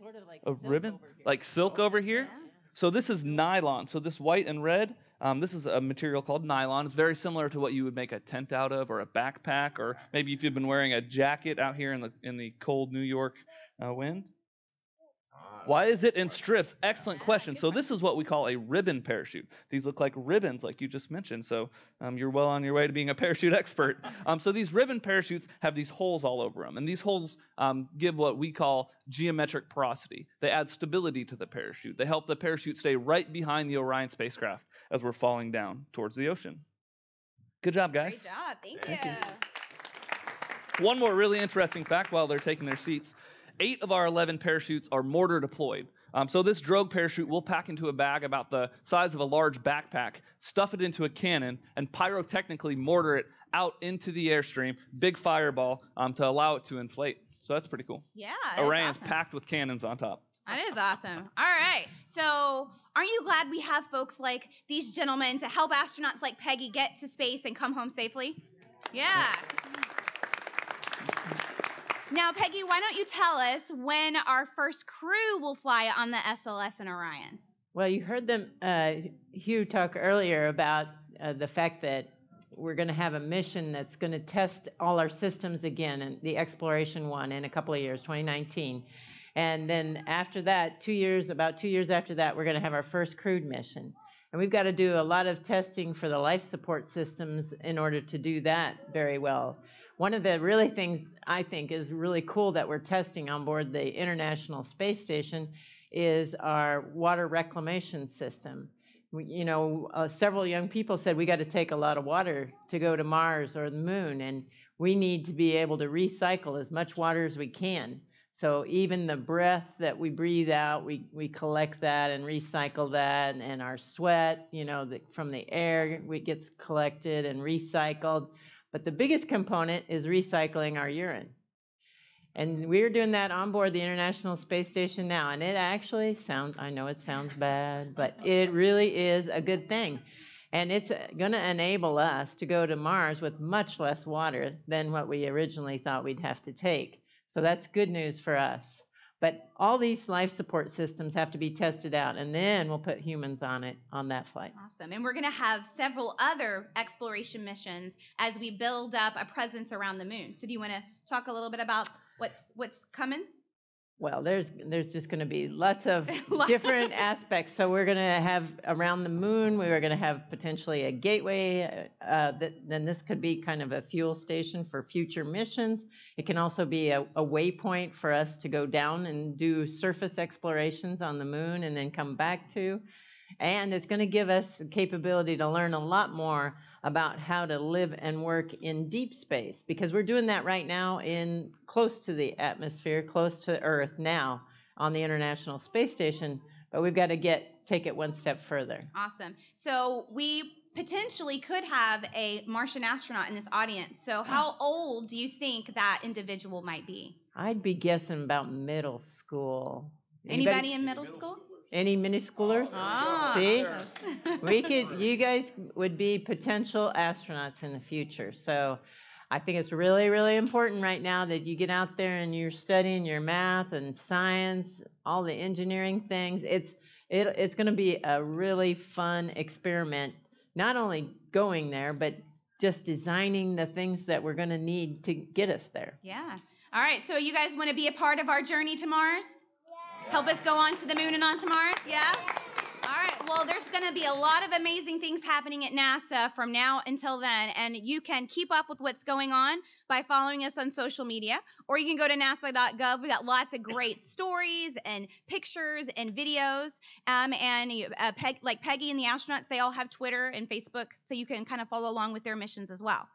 Sort of like A ribbon, like silk over here. So this is nylon. So this white and red, um, this is a material called nylon. It's very similar to what you would make a tent out of, or a backpack, or maybe if you've been wearing a jacket out here in the in the cold New York uh, wind. Why is it in strips? Excellent question. So this is what we call a ribbon parachute. These look like ribbons, like you just mentioned. So um, you're well on your way to being a parachute [LAUGHS] expert. Um, so these ribbon parachutes have these holes all over them, and these holes um, give what we call geometric porosity. They add stability to the parachute. They help the parachute stay right behind the Orion spacecraft as we're falling down towards the ocean. Good job, guys. Great job. Thank, Thank you. One more really interesting fact while they're taking their seats eight of our 11 parachutes are mortar deployed. Um, so this drogue parachute we'll pack into a bag about the size of a large backpack, stuff it into a cannon, and pyrotechnically mortar it out into the airstream, big fireball, um, to allow it to inflate. So that's pretty cool. Yeah. Orion's awesome. packed with cannons on top. That is awesome. All right. So, aren't you glad we have folks like these gentlemen to help astronauts like Peggy get to space and come home safely? Yeah. Now, Peggy, why don't you tell us when our first crew will fly on the SLS and Orion? Well, you heard them, uh, Hu talk earlier about uh, the fact that we're going to have a mission that's going to test all our systems again, and the exploration one in a couple of years, 2019. And then after that, two years, about two years after that, we're going to have our first crewed mission. And we've got to do a lot of testing for the life support systems in order to do that very well. One of the really things I think is really cool that we're testing on board the International Space Station is our water reclamation system. You know, uh, several young people said we got to take a lot of water to go to Mars or the moon, and we need to be able to recycle as much water as we can. So even the breath that we breathe out, we, we collect that and recycle that, and, and our sweat, you know, the, from the air, it gets collected and recycled. But the biggest component is recycling our urine. And we're doing that on board the International Space Station now. And it actually sounds, I know it sounds bad, but it really is a good thing. And it's uh, going to enable us to go to Mars with much less water than what we originally thought we'd have to take. So that's good news for us. But all these life support systems have to be tested out, and then we'll put humans on it on that flight. Awesome. And we're going to have several other exploration missions as we build up a presence around the moon. So do you want to talk a little bit about what's what's coming? Well, there's there's just going to be lots of [LAUGHS] different [LAUGHS] aspects. So we're going to have around the moon. We are going to have potentially a gateway. Uh, that then this could be kind of a fuel station for future missions. It can also be a, a waypoint for us to go down and do surface explorations on the moon and then come back to. And it's going to give us the capability to learn a lot more about how to live and work in deep space because we're doing that right now in close to the atmosphere, close to Earth now on the International Space Station, but we've got to get take it one step further. Awesome. So we potentially could have a Martian astronaut in this audience. So how old do you think that individual might be? I'd be guessing about middle school. Anybody, Anybody in middle school? Any mini schoolers? Ah, See, we could. You guys would be potential astronauts in the future. So, I think it's really, really important right now that you get out there and you're studying your math and science, all the engineering things. It's it, it's going to be a really fun experiment. Not only going there, but just designing the things that we're going to need to get us there. Yeah. All right. So you guys want to be a part of our journey to Mars? Help us go on to the moon and on to Mars? Yeah? All right. Well, there's going to be a lot of amazing things happening at NASA from now until then. And you can keep up with what's going on by following us on social media, or you can go to nasa.gov. We've got lots of great stories and pictures and videos. Um, and uh, Peg, like Peggy and the astronauts, they all have Twitter and Facebook, so you can kind of follow along with their missions as well.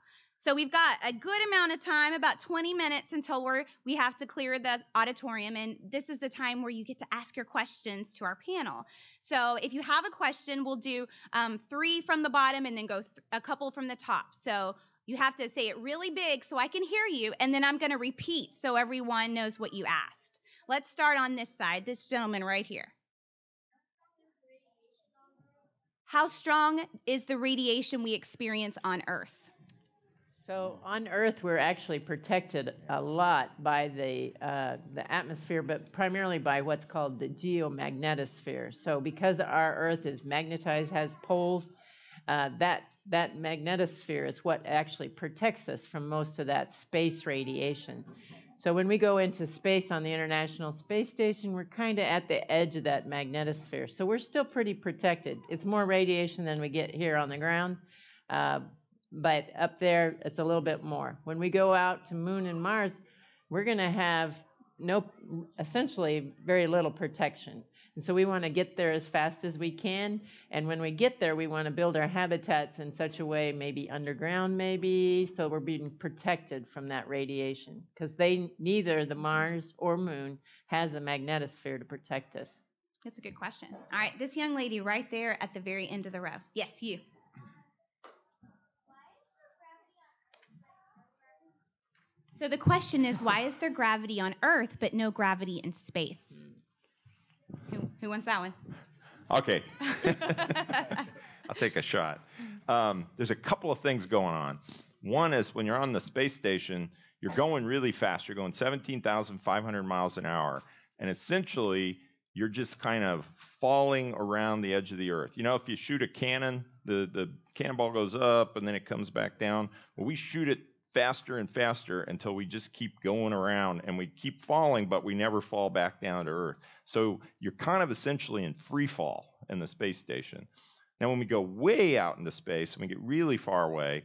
So we've got a good amount of time, about 20 minutes until we're, we have to clear the auditorium. And this is the time where you get to ask your questions to our panel. So if you have a question, we'll do um, three from the bottom and then go a couple from the top. So you have to say it really big so I can hear you. And then I'm going to repeat so everyone knows what you asked. Let's start on this side, this gentleman right here. How strong is the radiation we experience on Earth? So on Earth, we're actually protected a lot by the uh, the atmosphere, but primarily by what's called the geomagnetosphere. So because our Earth is magnetized, has poles, uh, that that magnetosphere is what actually protects us from most of that space radiation. So when we go into space on the International Space Station, we're kind of at the edge of that magnetosphere. So we're still pretty protected. It's more radiation than we get here on the ground. Uh, but up there it's a little bit more. When we go out to Moon and Mars, we're going to have no, essentially very little protection. And so we want to get there as fast as we can. And when we get there, we want to build our habitats in such a way, maybe underground, maybe, so we're being protected from that radiation. Because they neither the Mars or Moon has a magnetosphere to protect us. That's a good question. All right, this young lady right there at the very end of the row. Yes, you. So the question is, why is there gravity on Earth but no gravity in space? Who, who wants that one? Okay. [LAUGHS] I'll take a shot. Um, there's a couple of things going on. One is when you're on the space station, you're going really fast. You're going 17,500 miles an hour. And essentially, you're just kind of falling around the edge of the earth. You know, if you shoot a cannon, the, the cannonball goes up and then it comes back down. Well, we shoot it faster and faster until we just keep going around and we keep falling, but we never fall back down to earth. So you're kind of essentially in free fall in the space station. Now, when we go way out into space, and we get really far away,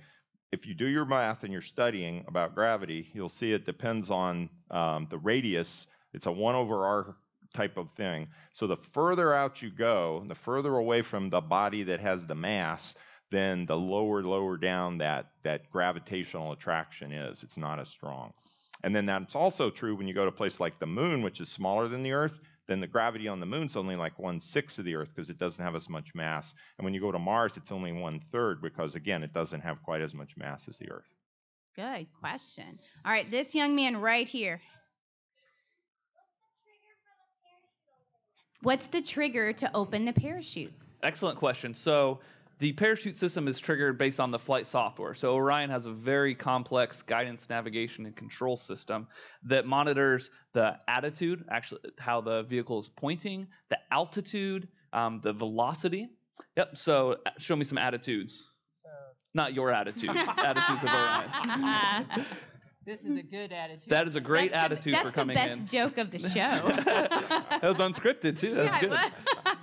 if you do your math and you're studying about gravity, you'll see it depends on um, the radius. It's a 1 over r type of thing. So the further out you go, the further away from the body that has the mass, then the lower, lower down that, that gravitational attraction is. It's not as strong. And then that's also true when you go to a place like the moon, which is smaller than the Earth, then the gravity on the moon's only like one sixth of the Earth because it doesn't have as much mass. And when you go to Mars, it's only one third because, again, it doesn't have quite as much mass as the Earth. Good question. All right, this young man right here. What's the trigger to open the parachute? Excellent question. So the parachute system is triggered based on the flight software. So Orion has a very complex guidance, navigation, and control system that monitors the attitude, actually how the vehicle is pointing, the altitude, um, the velocity. Yep. So uh, show me some attitudes. Not your attitude. [LAUGHS] attitudes of Orion. [LAUGHS] This is a good attitude. That is a great That's attitude that's for coming in. That's the best in. joke of the [LAUGHS] show. that was unscripted too. That's Yeah, good.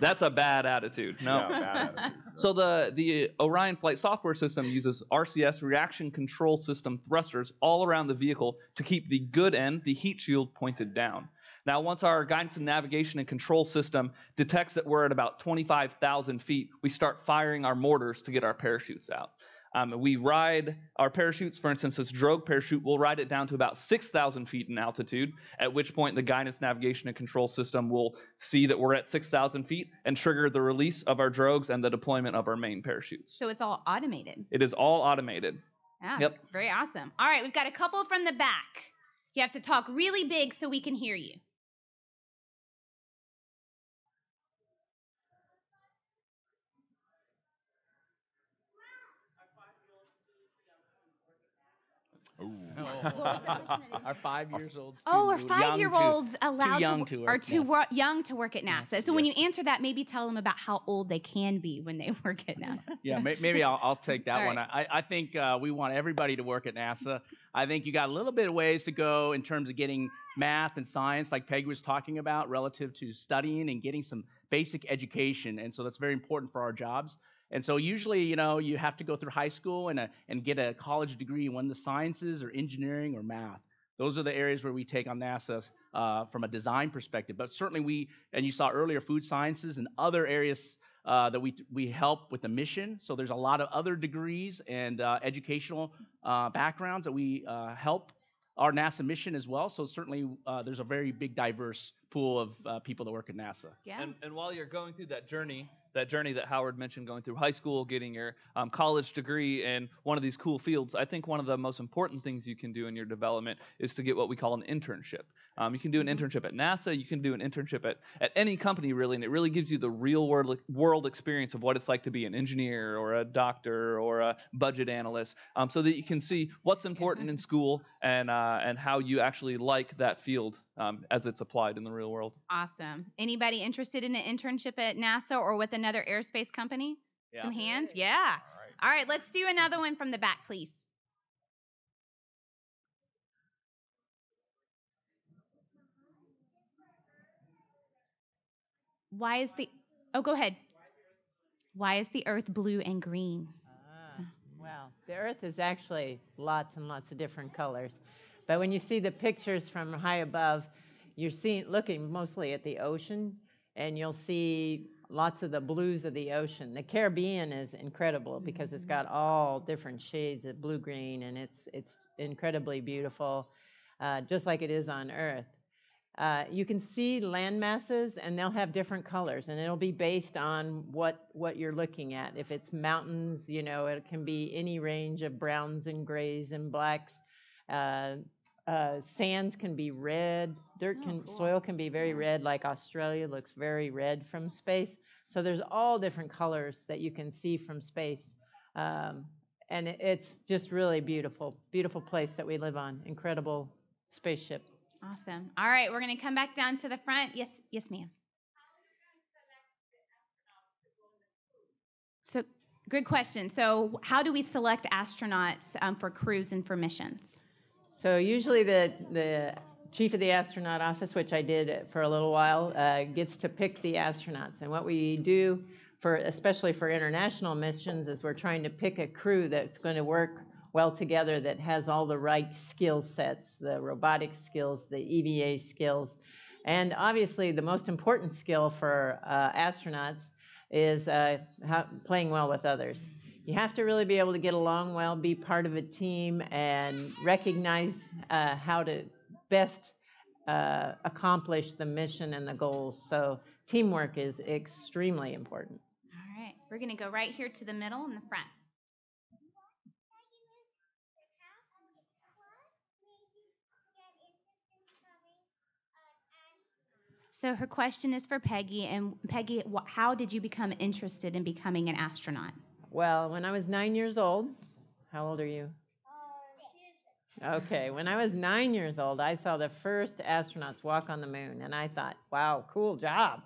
It That's a bad attitude. No. Yeah, bad attitude. [LAUGHS] So the the Orion flight software system uses RCS reaction control system thrusters all around the vehicle to keep the good end, the heat shield, pointed down. Now, once our guidance and navigation and control system detects that we're at about 25,000 feet, we start firing our mortars to get our parachutes out. Um, we ride our parachutes, for instance, this drogue parachute, we'll ride it down to about 6,000 feet in altitude, at which point the guidance, navigation, and control system will see that we're at 6,000 feet and trigger the release of our drogues and the deployment of our main parachutes. so it's all automated. It is all automated. Yeah, Yep. very awesome. All right, we've got a couple from the back. You have to talk really big so we can hear you. [LAUGHS] Our five years olds. Oh, are too young five year olds allowed too young wo- to are too NASA. wo- young to work at NASA? So when you answer that, maybe tell them about how old they can be when they [LAUGHS] work at NASA. Yeah, may- maybe I'll, I'll take that All one. I, I think uh, we want everybody to work at NASA. I think you got a little bit of ways to go in terms of getting math and science, like Peggy was talking about, relative to studying and getting some basic education. And so that's very important for our jobs. And so usually, you know, you have to go through high school and, a, and get a college degree in one of the sciences or engineering or math. Those are the areas where we take on NASA uh, from a design perspective. But certainly we, and you saw earlier, food sciences and other areas uh, that we, we help with the mission. So there's a lot of other degrees and uh, educational uh, backgrounds that we uh, help our NASA mission as well. So certainly uh, there's a very big diverse pool of uh, people that work at NASA. Yeah. And, and while you're going through that journey, that journey that Howard mentioned, going through high school, getting your um, college degree in one of these cool fields, I think one of the most important things you can do in your development is to get what we call an internship. Um, you can do an internship at NASA, you can do an internship at, at any company really, and it really gives you the real world, world experience of what it's like to be an engineer or a doctor or a budget analyst, um, so that you can see what's important in school and uh, and how you actually like that field um, as it's applied in the real world. Awesome. Anybody interested in an internship at NASA or with another aerospace company? Yeah. Some hands? Yeah. All right, let's do another one from the back, please. Why is the Oh, go ahead. Why is the earth blue and green? Well, the Earth is actually lots and lots of different colors. But when you see the pictures from high above, you're seeing looking mostly at the ocean, and you'll see lots of the blues of the ocean. The Caribbean is incredible because it's got all different shades of blue green, and it's it's incredibly beautiful, uh, just like it is on Earth. Uh, you can see land masses and they'll have different colors and it'll be based on what what you're looking at if it's mountains you know it can be any range of browns and grays and blacks uh, uh, sands can be red, dirt oh, can, oh, cool. soil can be very red, like Australia looks very red from space. So there's all different colors that you can see from space. Um, and it's just really beautiful, beautiful place that we live on. Incredible spaceship. Awesome. All right, we're going to come back down to the front. Yes, yes, ma'am. So, good question. So, how do we select astronauts um, for crews and for missions? So usually the the chief of the astronaut office, which I did for a little while, uh, gets to pick the astronauts. And what we do for, especially for international missions, is we're trying to pick a crew that's going to work well together, that has all the right skill sets, the robotic skills, the EVA skills, and obviously the most important skill for uh, astronauts is uh, how, playing well with others. You have to really be able to get along well, be part of a team, and recognize uh, how to best uh, accomplish the mission and the goals. So teamwork is extremely important. All right, we're going to go right here to the middle in the front. So her question is for Peggy, and Peggy, how did you become interested in becoming an astronaut? Well, when I was nine years old, how old are you? Okay, when I was nine years old, I saw the first astronauts walk on the moon, and I thought, wow, cool job.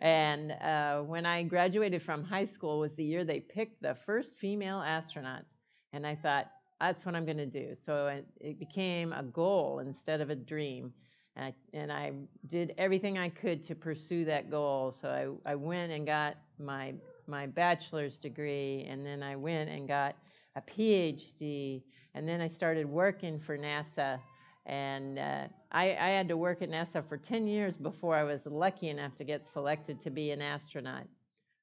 And uh, when I graduated from high school was the year they picked the first female astronauts, and I thought, that's what I'm going to do. So it, it became a goal instead of a dream. And I, and I did everything I could to pursue that goal. So I, I went and got my, my bachelor's degree, and then I went and got a PhD, and then I started working for NASA. And uh, I, I had to work at NASA for 10 years before I was lucky enough to get selected to be an astronaut.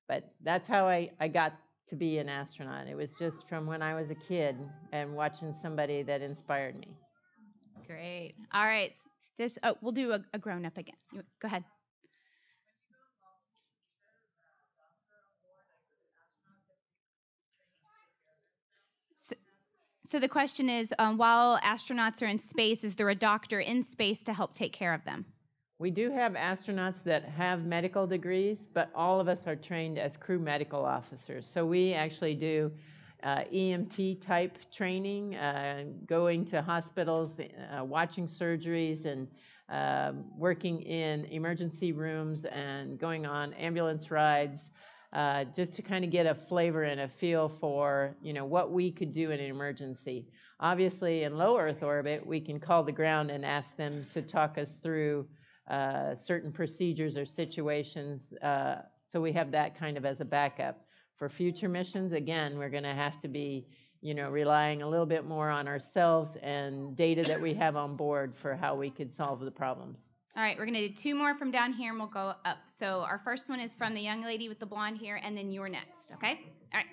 But that's how I, I got to be an astronaut. It was just from when I was a kid and watching somebody that inspired me. Great. All right. This oh, we'll do a, a grown up again. You- Go ahead. So the question is, um, while astronauts are in space, is there a doctor in space to help take care of them? We do have astronauts that have medical degrees, but all of us are trained as crew medical officers. So we actually do uh, EMT type training, uh, going to hospitals, uh, watching surgeries, and um working in emergency rooms and going on ambulance rides, uh, just to kind of get a flavor and a feel for you know what we could do in an emergency. Obviously, in low Earth orbit, we can call the ground and ask them to talk us through uh, certain procedures or situations. Uh, so we have that kind of as a backup. For future missions, again, we're going to have to be, you know, relying a little bit more on ourselves and data that we have on board for how we could solve the problems. All right, we're going to do two more from down here and we'll go up. So our first one is from the young lady with the blonde hair, and then you're next, okay? All right.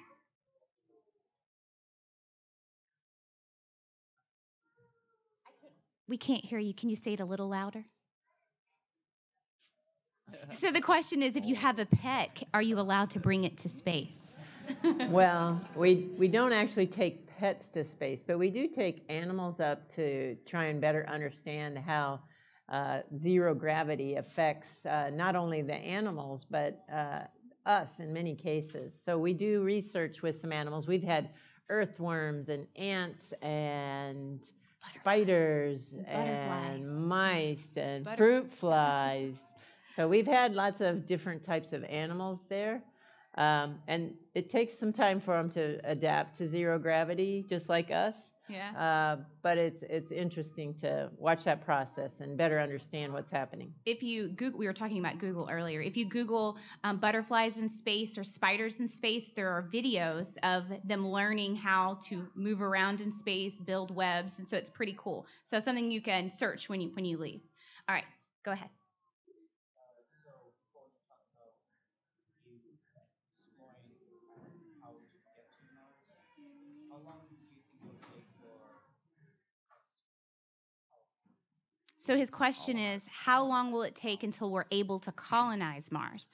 We can't hear you. Can you say it a little louder? [LAUGHS] So the question is if you have a pet, are you allowed to bring it to space? [LAUGHS] well, we we don't actually take pets to space, but we do take animals up to try and better understand how uh, zero gravity affects uh, not only the animals but uh, us in many cases. So we do research with some animals. We've had earthworms and ants and spiders and mice and fruit flies. So we've had lots of different types of animals there. Um, and it takes some time for them to adapt to zero gravity, just like us. Yeah. Uh, but it's it's interesting to watch that process and better understand what's happening. If you Google, we were talking about Google earlier. If you Google um, butterflies in space or spiders in space, there are videos of them learning how to move around in space, build webs, and so it's pretty cool. So something you can search when you when you leave. All right, go ahead. So his question is, how long will it take until we're able to colonize Mars?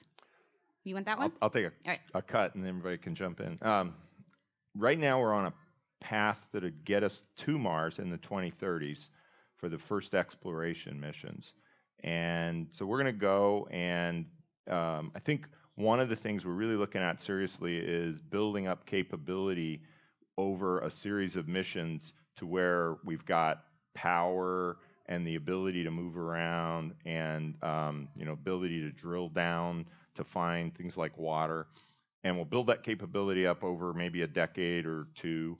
You want that I'll, one? I'll take a, right. a cut and then everybody can jump in. Um, right now, we're on a path that would get us to Mars in the 2030s for the first exploration missions. And so we're going to go, and um, I think one of the things we're really looking at seriously is building up capability over a series of missions to where we've got power and the ability to move around and um, you know ability to drill down to find things like water and we'll build that capability up over maybe a decade or two.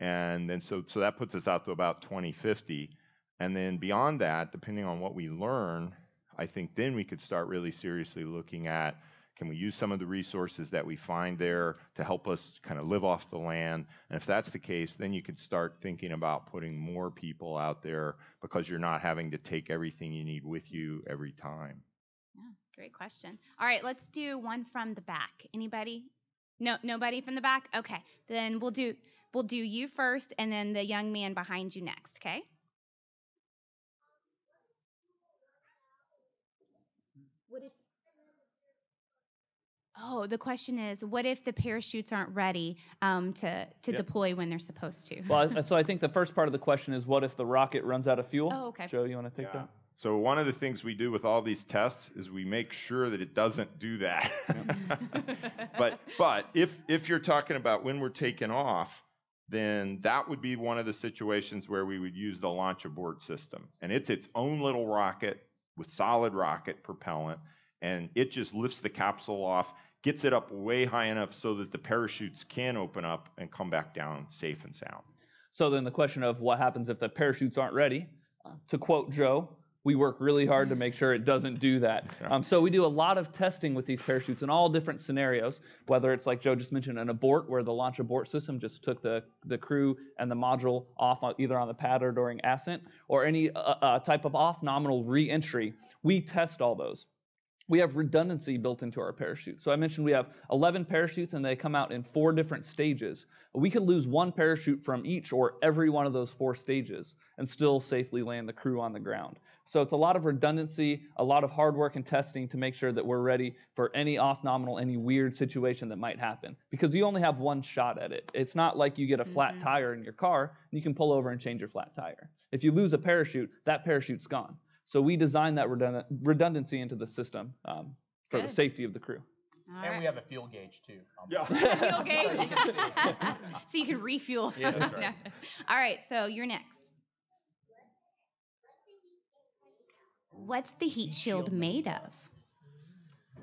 And then so, so that puts us out to about 2050. And then beyond that, depending on what we learn, I think then we could start really seriously looking at can we use some of the resources that we find there to help us kind of live off the land? And if that's the case, then you could start thinking about putting more people out there because you're not having to take everything you need with you every time. Yeah, great question. All right, let's do one from the back. Anybody? No, nobody from the back. Okay, then we'll do we'll do you first, and then the young man behind you next. Okay. Oh, the question is, what if the parachutes aren't ready um, to to Yep. deploy when they're supposed to? Well, so I think the first part of the question is what if the rocket runs out of fuel? Oh, okay. Joe, you want to take that? So one of the things we do with all these tests is we make sure that it doesn't do that. [LAUGHS] but but if if you're talking about when we're taking off, then that would be one of the situations where we would use the launch abort system. And it's its own little rocket with solid rocket propellant and it just lifts the capsule off, gets it up way high enough so that the parachutes can open up and come back down safe and sound. So then the question of what happens if the parachutes aren't ready? Uh, to quote Joe, we work really hard to make sure it doesn't do that. [LAUGHS] Um, so we do a lot of testing with these parachutes in all different scenarios, whether it's like Joe just mentioned, an abort where the launch abort system just took the, the crew and the module off either on the pad or during ascent, or any uh, uh, type of off nominal re-entry. We test all those we have redundancy built into our parachute. So I mentioned we have 11 parachutes and they come out in four different stages. We could lose one parachute from each or every one of those four stages and still safely land the crew on the ground. So it's a lot of redundancy, a lot of hard work and testing to make sure that we're ready for any off nominal, any weird situation that might happen. Because you only have one shot at it. It's not like you get a flat mm-hmm. tire in your car and you can pull over and change your flat tire. If you lose a parachute, that parachute's gone. So we designed that redundant, redundancy into the system um, for the safety of the crew. All and right. we have a fuel gauge too. Um, Yeah. [LAUGHS] fuel gauge. so you can refuel. Yeah, that's right. No. [LAUGHS] All right, so you're next. What's the heat shield made of?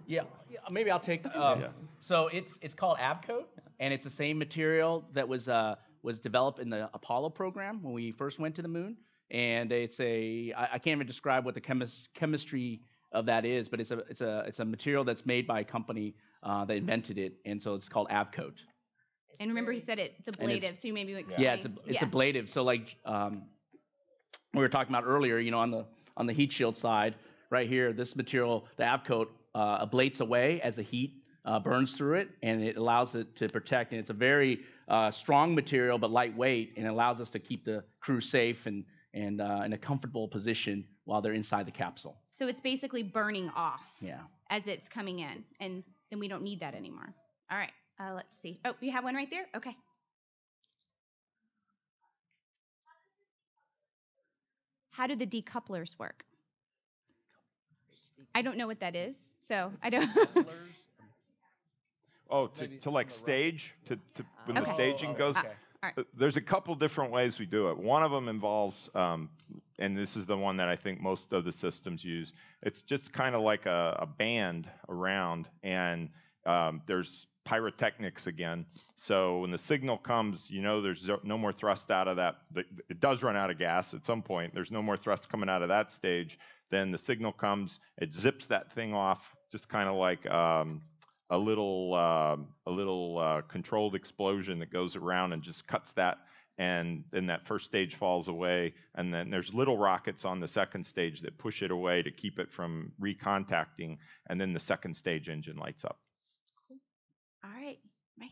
Yeah, yeah, maybe I'll take. Um, So it's it's called Avcoat, and it's the same material that was uh, was developed in the Apollo program when we first went to the moon. And it's a I, I can't even describe what the chemis- chemistry of that is, but it's a it's a it's a material that's made by a company uh, that invented it, and so it's called Avcoat. And remember, he said it's it's- ablative, so you maybe explain. Yeah, it's a, it's yeah. ablative. So like um, we were talking about earlier, you know, on the on the heat shield side, right here, this material, the Avcoat, uh, ablates away as the heat uh, burns through it, and it allows it to protect. And it's a very uh, strong material, but lightweight, and allows us to keep the crew safe and and uh, in a comfortable position while they're inside the capsule. So it's basically burning off Yeah. as it's coming in, and then we don't need that anymore. All right, uh, let's see. Oh, you have one right there? Okay. How do the decouplers work? I don't know what that is, so I don't. [LAUGHS] [LAUGHS] Oh, to, to like stage, to, to when the Okay. staging Oh, goes. okay. Right. There's a couple different ways we do it. One of them involves, um, and this is the one that I think most of the systems use. It's just kind of like a, a band around, and um, there's pyrotechnics again. So when the signal comes, you know there's no more thrust out of that. It does run out of gas at some point. There's no more thrust coming out of that stage. Then the signal comes, it zips that thing off, just kind of like um, a little um a little uh, controlled explosion that goes around and just cuts that and then that first stage falls away and then there's little rockets on the second stage that push it away to keep it from recontacting and then the second stage engine lights up cool. All right, right.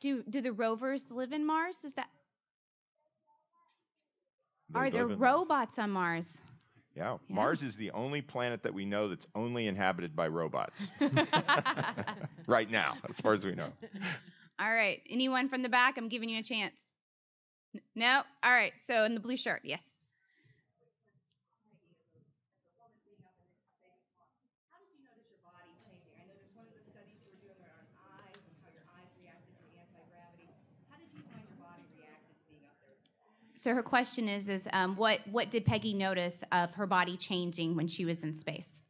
Do do the rovers live in Mars? Is that are there robots on Mars? Yeah, mars is the only planet that we know that's only inhabited by robots [LAUGHS] right now as far as we know All right. Anyone from the back? I'm giving you a chance. No. All right. So in the blue shirt, yes. So her question is, is um, what what did Peggy notice of her body changing when she was in space?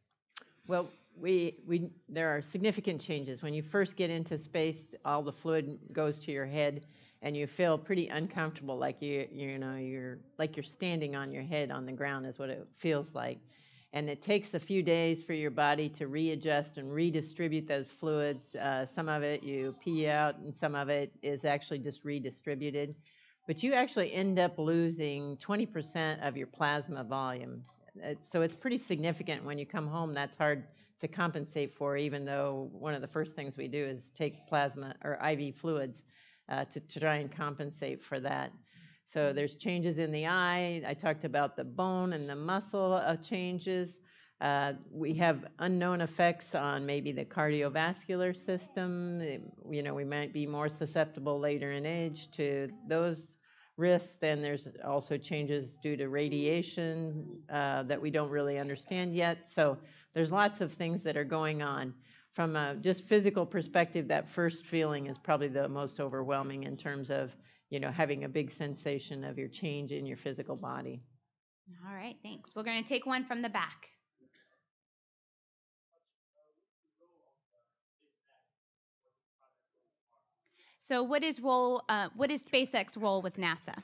Well, we, we, there are significant changes. When you first get into space, all the fluid goes to your head, and you feel pretty uncomfortable, like you, you know, you're like you're standing on your head on the ground, is what it feels like. And it takes a few days for your body to readjust and redistribute those fluids. Uh, some of it you pee out, and some of it is actually just redistributed. But you actually end up losing 20% of your plasma volume. So it's pretty significant when you come home. That's hard to compensate for, even though one of the first things we do is take plasma or IV fluids uh, to, to try and compensate for that. So there's changes in the eye. I talked about the bone and the muscle uh, changes. Uh, we have unknown effects on maybe the cardiovascular system. You know, we might be more susceptible later in age to those risks. And there's also changes due to radiation uh, that we don't really understand yet. So there's lots of things that are going on. From a just physical perspective, that first feeling is probably the most overwhelming in terms of you know, having a big sensation of your change in your physical body. All right, thanks. We're going to take one from the back. So, what is role? Uh, what is SpaceX role with NASA?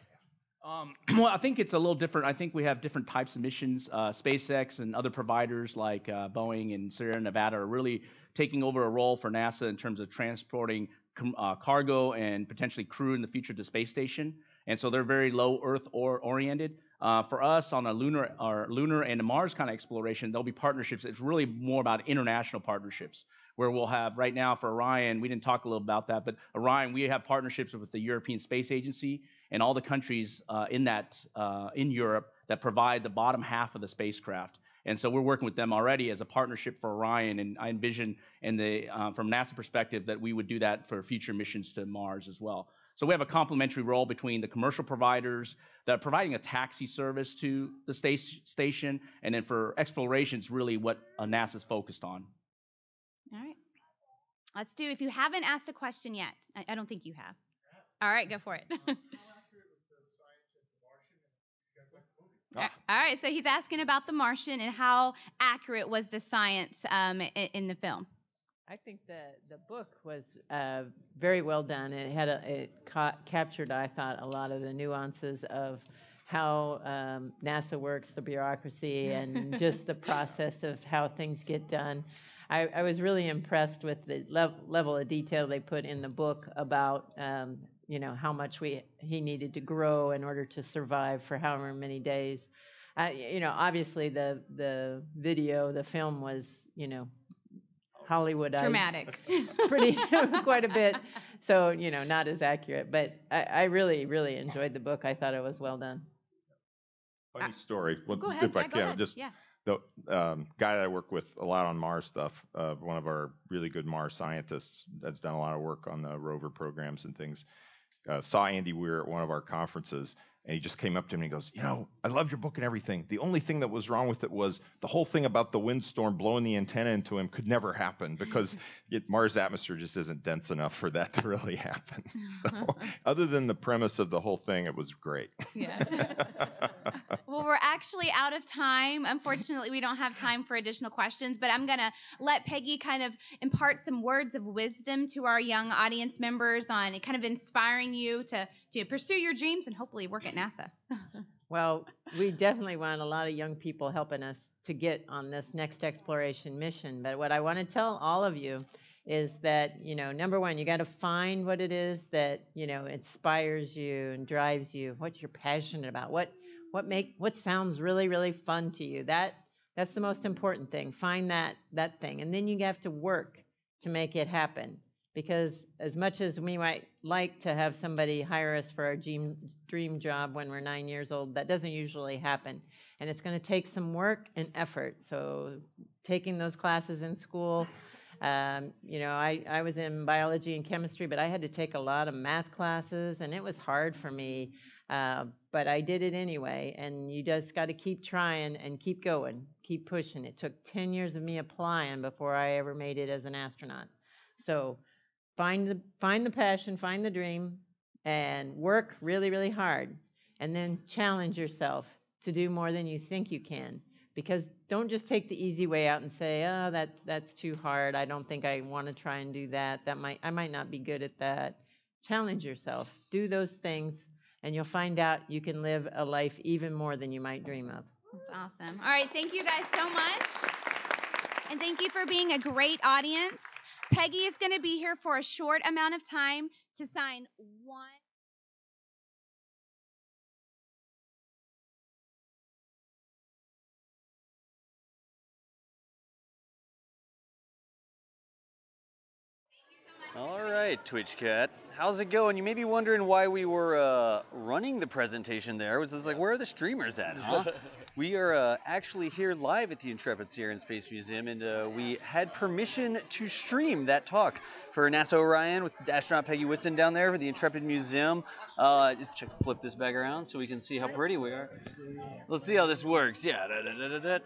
Um, [CLEARS THROAT] well, I think it's a little different. I think we have different types of missions. Uh, SpaceX and other providers like uh, Boeing and Sierra Nevada are really taking over a role for NASA in terms of transporting uh, cargo and potentially crew in the future to space station. And so they're very low Earth or oriented. Uh, for us on a lunar or lunar and Mars kind of exploration, there'll be partnerships. It's really more about international partnerships where we'll have right now for Orion, we didn't talk a little about that, but Orion, we have partnerships with the European Space Agency and all the countries uh, in that uh, in Europe that provide the bottom half of the spacecraft. And so we're working with them already as a partnership for Orion, and I envision, in the uh, from NASA perspective, that we would do that for future missions to Mars as well. So we have a complementary role between the commercial providers that are providing a taxi service to the station, and then for exploration, it's really what uh, NASA's focused on. All right, let's do. If you haven't asked a question yet, I, I don't think you have. All right, go for it. Ah. All right, so he's asking about the Martian and how accurate was the science um, in, in, the film. I think the the book was uh, very well done. It had a, it ca- captured, I thought, a lot of the nuances of how um, NASA works, the bureaucracy, and just the [LAUGHS] process of how things get done. I, I was really impressed with the lev- level of detail they put in the book about um, you know how much we he needed to grow in order to survive for however many days. Uh, you know, obviously the the video, the film was you know Hollywood dramatic, [LAUGHS] pretty [LAUGHS] quite a bit. So you know, not as accurate, but I, I really really enjoyed the book. I thought it was well done. Funny story. Well, go ahead. If I yeah, can, ahead. just yeah. The um, guy that I work with a lot on Mars stuff, uh, one of our really good Mars scientists that's done a lot of work on the rover programs and things uh, saw Andy Weir at one of our conferences, and he just came up to me and he goes, You know, I love your book and everything. The only thing that was wrong with it was the whole thing about the windstorm blowing the antenna into him could never happen because [LAUGHS] it, Mars' atmosphere just isn't dense enough for that to really happen. [LAUGHS] So, other than the premise of the whole thing, it was great. Yeah. [LAUGHS] well, we're actually out of time. Unfortunately, we don't have time for additional questions, but I'm going to let Peggy kind of impart some words of wisdom to our young audience members on kind of inspiring you to, to pursue your dreams and hopefully work at NASA. [LAUGHS] well, we definitely want a lot of young people helping us to get on this next exploration mission. But what I want to tell all of you is that, you know, number one, you got to find what it is that, you know, inspires you and drives you. What you're passionate about. What what make what sounds really really fun to you. That that's the most important thing. Find that that thing. And then you have to work to make it happen because as much as we might like to have somebody hire us for our dream, dream job when we're nine years old, that doesn't usually happen. And it's going to take some work and effort. So, taking those classes in school, um, you know, I, I was in biology and chemistry, but I had to take a lot of math classes, and it was hard for me. Uh, but I did it anyway, and you just got to keep trying and keep going, keep pushing. It took 10 years of me applying before I ever made it as an astronaut. So, find the find the passion, find the dream, and work really, really hard. and then challenge yourself to do more than you think you can. Because don't just take the easy way out and say, "Oh, that that's too hard. I don't think I want to try and do that. That might I might not be good at that." Challenge yourself. Do those things and you'll find out you can live a life even more than you might dream of. That's awesome. All right, thank you guys so much. And thank you for being a great audience. Peggy is going to be here for a short amount of time to sign one. All right, Twitch Cat. How's it going? You may be wondering why we were uh, running the presentation there. It was like, where are the streamers at, huh? [LAUGHS] we are uh, actually here live at the Intrepid Air and Space Museum, and uh, we had permission to stream that talk for NASA Orion with astronaut Peggy Whitson down there for the Intrepid Museum. Uh, just check, flip this back around so we can see how pretty we are. Let's see how this works. Yeah. Da, da, da.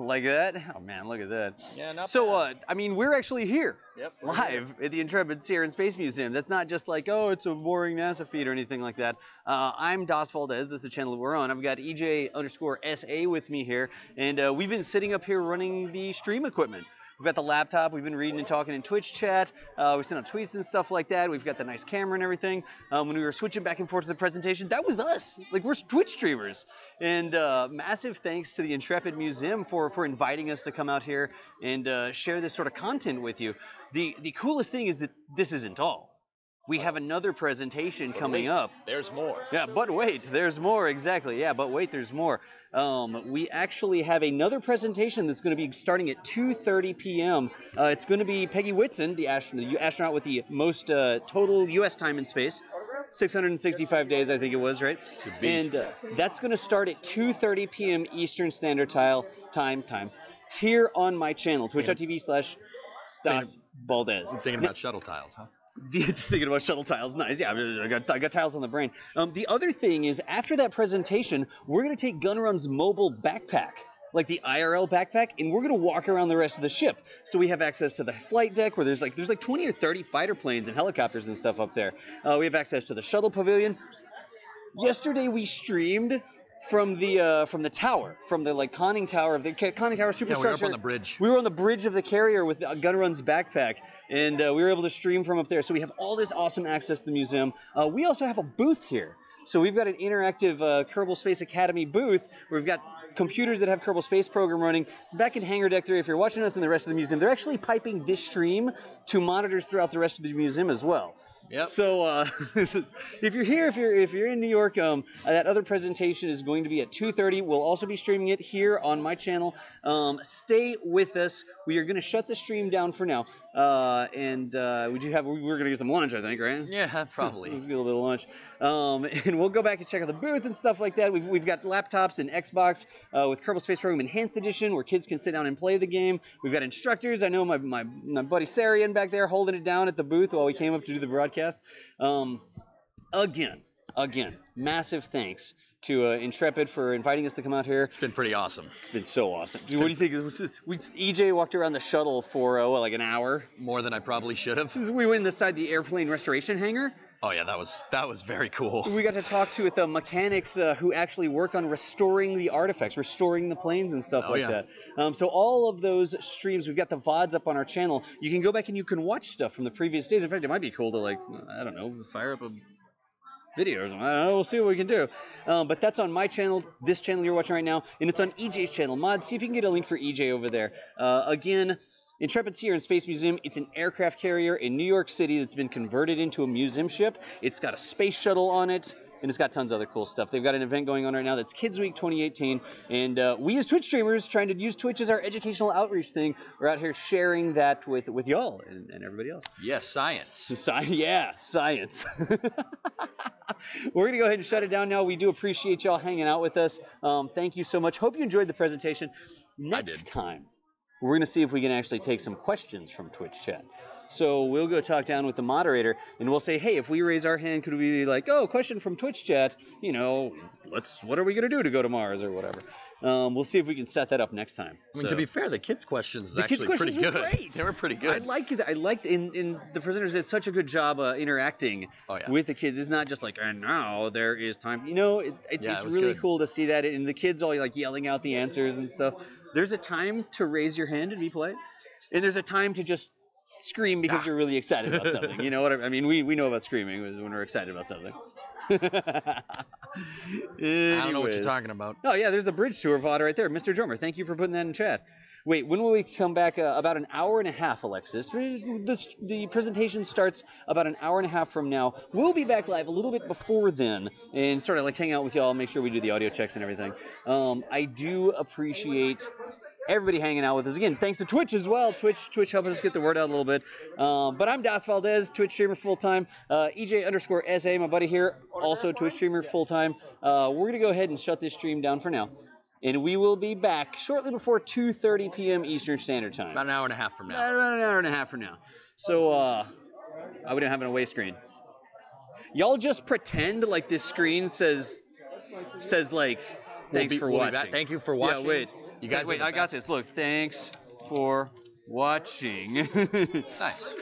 Like that? Oh man, look at that. Yeah, not So, uh, I mean, we're actually here, Yep, live at the Intrepid Sea and Space Museum. That's not just like, oh, it's a boring NASA feed or anything like that. Uh, I'm Das Valdez. This is the channel that we're on. I've got EJ underscore SA with me here, and uh, we've been sitting up here running the stream equipment. We've got the laptop. We've been reading and talking in Twitch chat. Uh, we sent out tweets and stuff like that. We've got the nice camera and everything. Um, when we were switching back and forth to the presentation, that was us. Like we're Twitch streamers. And uh, massive thanks to the Intrepid Museum for for inviting us to come out here and uh, share this sort of content with you. The the coolest thing is that this isn't all. We have another presentation coming wait, up. There's more. Yeah, but wait, there's more. Exactly. Yeah, but wait, there's more. Um, we actually have another presentation that's going to be starting at 2:30 p.m. Uh, it's going to be Peggy Whitson, the astronaut, the astronaut with the most uh, total U.S. time in space. 665 days, I think it was, right? And uh, that's going to start at 2:30 p.m. Eastern Standard Tile time time here on my channel, twitch.tv slash Das Valdez. I'm thinking about shuttle tiles, huh? [LAUGHS] It's thinking about shuttle tiles. Nice. Yeah, I got, I got tiles on the brain. Um, the other thing is, after that presentation, we're going to take Gunrun's mobile backpack, like the IRL backpack, and we're going to walk around the rest of the ship. So we have access to the flight deck, where there's like there's like 20 or 30 fighter planes and helicopters and stuff up there. Uh, we have access to the shuttle pavilion. Yesterday we streamed from the uh, from the tower, from the like conning tower of the conning tower Yeah, superstructure. we were up on the bridge. We were on the bridge of the carrier with uh, Gunrun's backpack, and uh, we were able to stream from up there. So we have all this awesome access to the museum. Uh, we also have a booth here. So we've got an interactive uh, Kerbal Space Academy booth where we've got computers that have Kerbal Space Program running. It's back in Hangar Deck 3. If you're watching us in the rest of the museum, they're actually piping this stream to monitors throughout the rest of the museum as well. Yep. So uh, [LAUGHS] if you're here, if you're if you're in New York, um, that other presentation is going to be at 2:30. We'll also be streaming it here on my channel. Um, stay with us. We are going to shut the stream down for now, uh, and uh, we do have we we're going to get some lunch, I think, right? Yeah, [LAUGHS] probably. [LAUGHS] Let's get a little bit of lunch, um, and we'll go back and check out the booth and stuff like that. We've, we've got laptops and Xbox uh, with Kerbal Space Program Enhanced Edition, where kids can sit down and play the game. We've got instructors. I know my my, my buddy Sarian back there holding it down at the booth while we came up to do the broadcast. Um, again, again, massive thanks to uh, Intrepid for inviting us to come out here. It's been pretty awesome. It's been so awesome. Dude, what do you think? It was just- we, EJ walked around the shuttle for uh, what, like an hour. More than I probably should have. We went inside the airplane restoration hangar. Oh yeah, that was that was very cool. We got to talk to with the mechanics uh, who actually work on restoring the artifacts, restoring the planes and stuff Oh, like yeah. that. Um, so all of those streams, we've got the vods up on our channel. You can go back and you can watch stuff from the previous days. In fact, it might be cool to like, I don't know, fire up a video or something. I don't know. We'll see what we can do. Um, but that's on my channel, this channel you're watching right now, and it's on EJ's channel. Mod, see if you can get a link for EJ over there. Uh, again. Intrepid Sea Air and Space Museum. It's an aircraft carrier in New York City that's been converted into a museum ship. It's got a space shuttle on it, and it's got tons of other cool stuff. They've got an event going on right now that's Kids Week 2018, and uh, we as Twitch streamers, trying to use Twitch as our educational outreach thing, we're out here sharing that with with y'all and, and everybody else. Yes, science. Sci- yeah, science. [LAUGHS] We're going to go ahead and shut it down now. We do appreciate y'all hanging out with us. Um, thank you so much. Hope you enjoyed the presentation. Next time, we're going to see if we can actually take some questions from Twitch chat. So we'll go talk down with the moderator, and we'll say, hey, if we raise our hand, could we be like, oh, question from Twitch chat? You know, let's. What are we gonna do to go to Mars or whatever? Um, we'll see if we can set that up next time. I mean, So- to be fair, the kids' questions is the kids' actually questions pretty were good. great. [LAUGHS] They were pretty good. I like it. I liked in in the presenters did such a good job uh, interacting Oh, yeah. with the kids. It's not just like and now there is time. You know, it, it's Yeah, it's it really good. cool to see that, and the kids all like yelling out the answers and stuff. There's a time to raise your hand and be polite, and there's a time to just scream because you're really excited about something. You know what I, I mean? We we know about screaming when we're excited about something. [LAUGHS] [LAUGHS] I don't know what you're talking about. Oh yeah, there's the bridge tour VOD right there, Mr. Drummer. Thank you for putting that in chat. Wait, when will we come back? Uh, about an hour and a half, Alexis. The, the presentation starts about an hour and a half from now. We'll be back live a little bit before then and sort of like hang out with y'all, make sure we do the audio checks and everything. Um, I do appreciate everybody hanging out with us again. Thanks to Twitch as well. Twitch, Twitch helping us get the word out a little bit. Um, but I'm Das Valdez, Twitch streamer full time. Uh, EJ underscore SA, my buddy here, also Twitch streamer full time. Uh, we're gonna go ahead and shut this stream down for now, and we will be back shortly before 2:30 p.m. Eastern Standard Time. About an hour and a half from now. About an hour and a half from now. So, uh, I wouldn't have an away screen. Y'all just pretend like this screen says says like We'll thanks be- for we'll watching. Thank you for watching. Yeah, wait. You guys wait, I got this. Look, thanks for watching. [LAUGHS] Nice.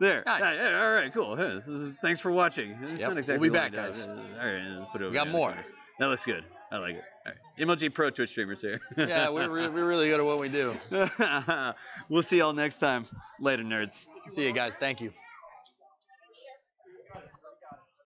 there. Nice. Yeah, All right, cool. Yeah, is- thanks for watching. It's Yep, not we'll be back, guys. All right, let's put it over We got there. more. That looks good. I like it. Right. MLG Pro Twitch streamers here. [LAUGHS] Yeah, we're, re- we're really good at what we do. [LAUGHS] we'll see y'all next time. Later, nerds. See you guys. Thank you.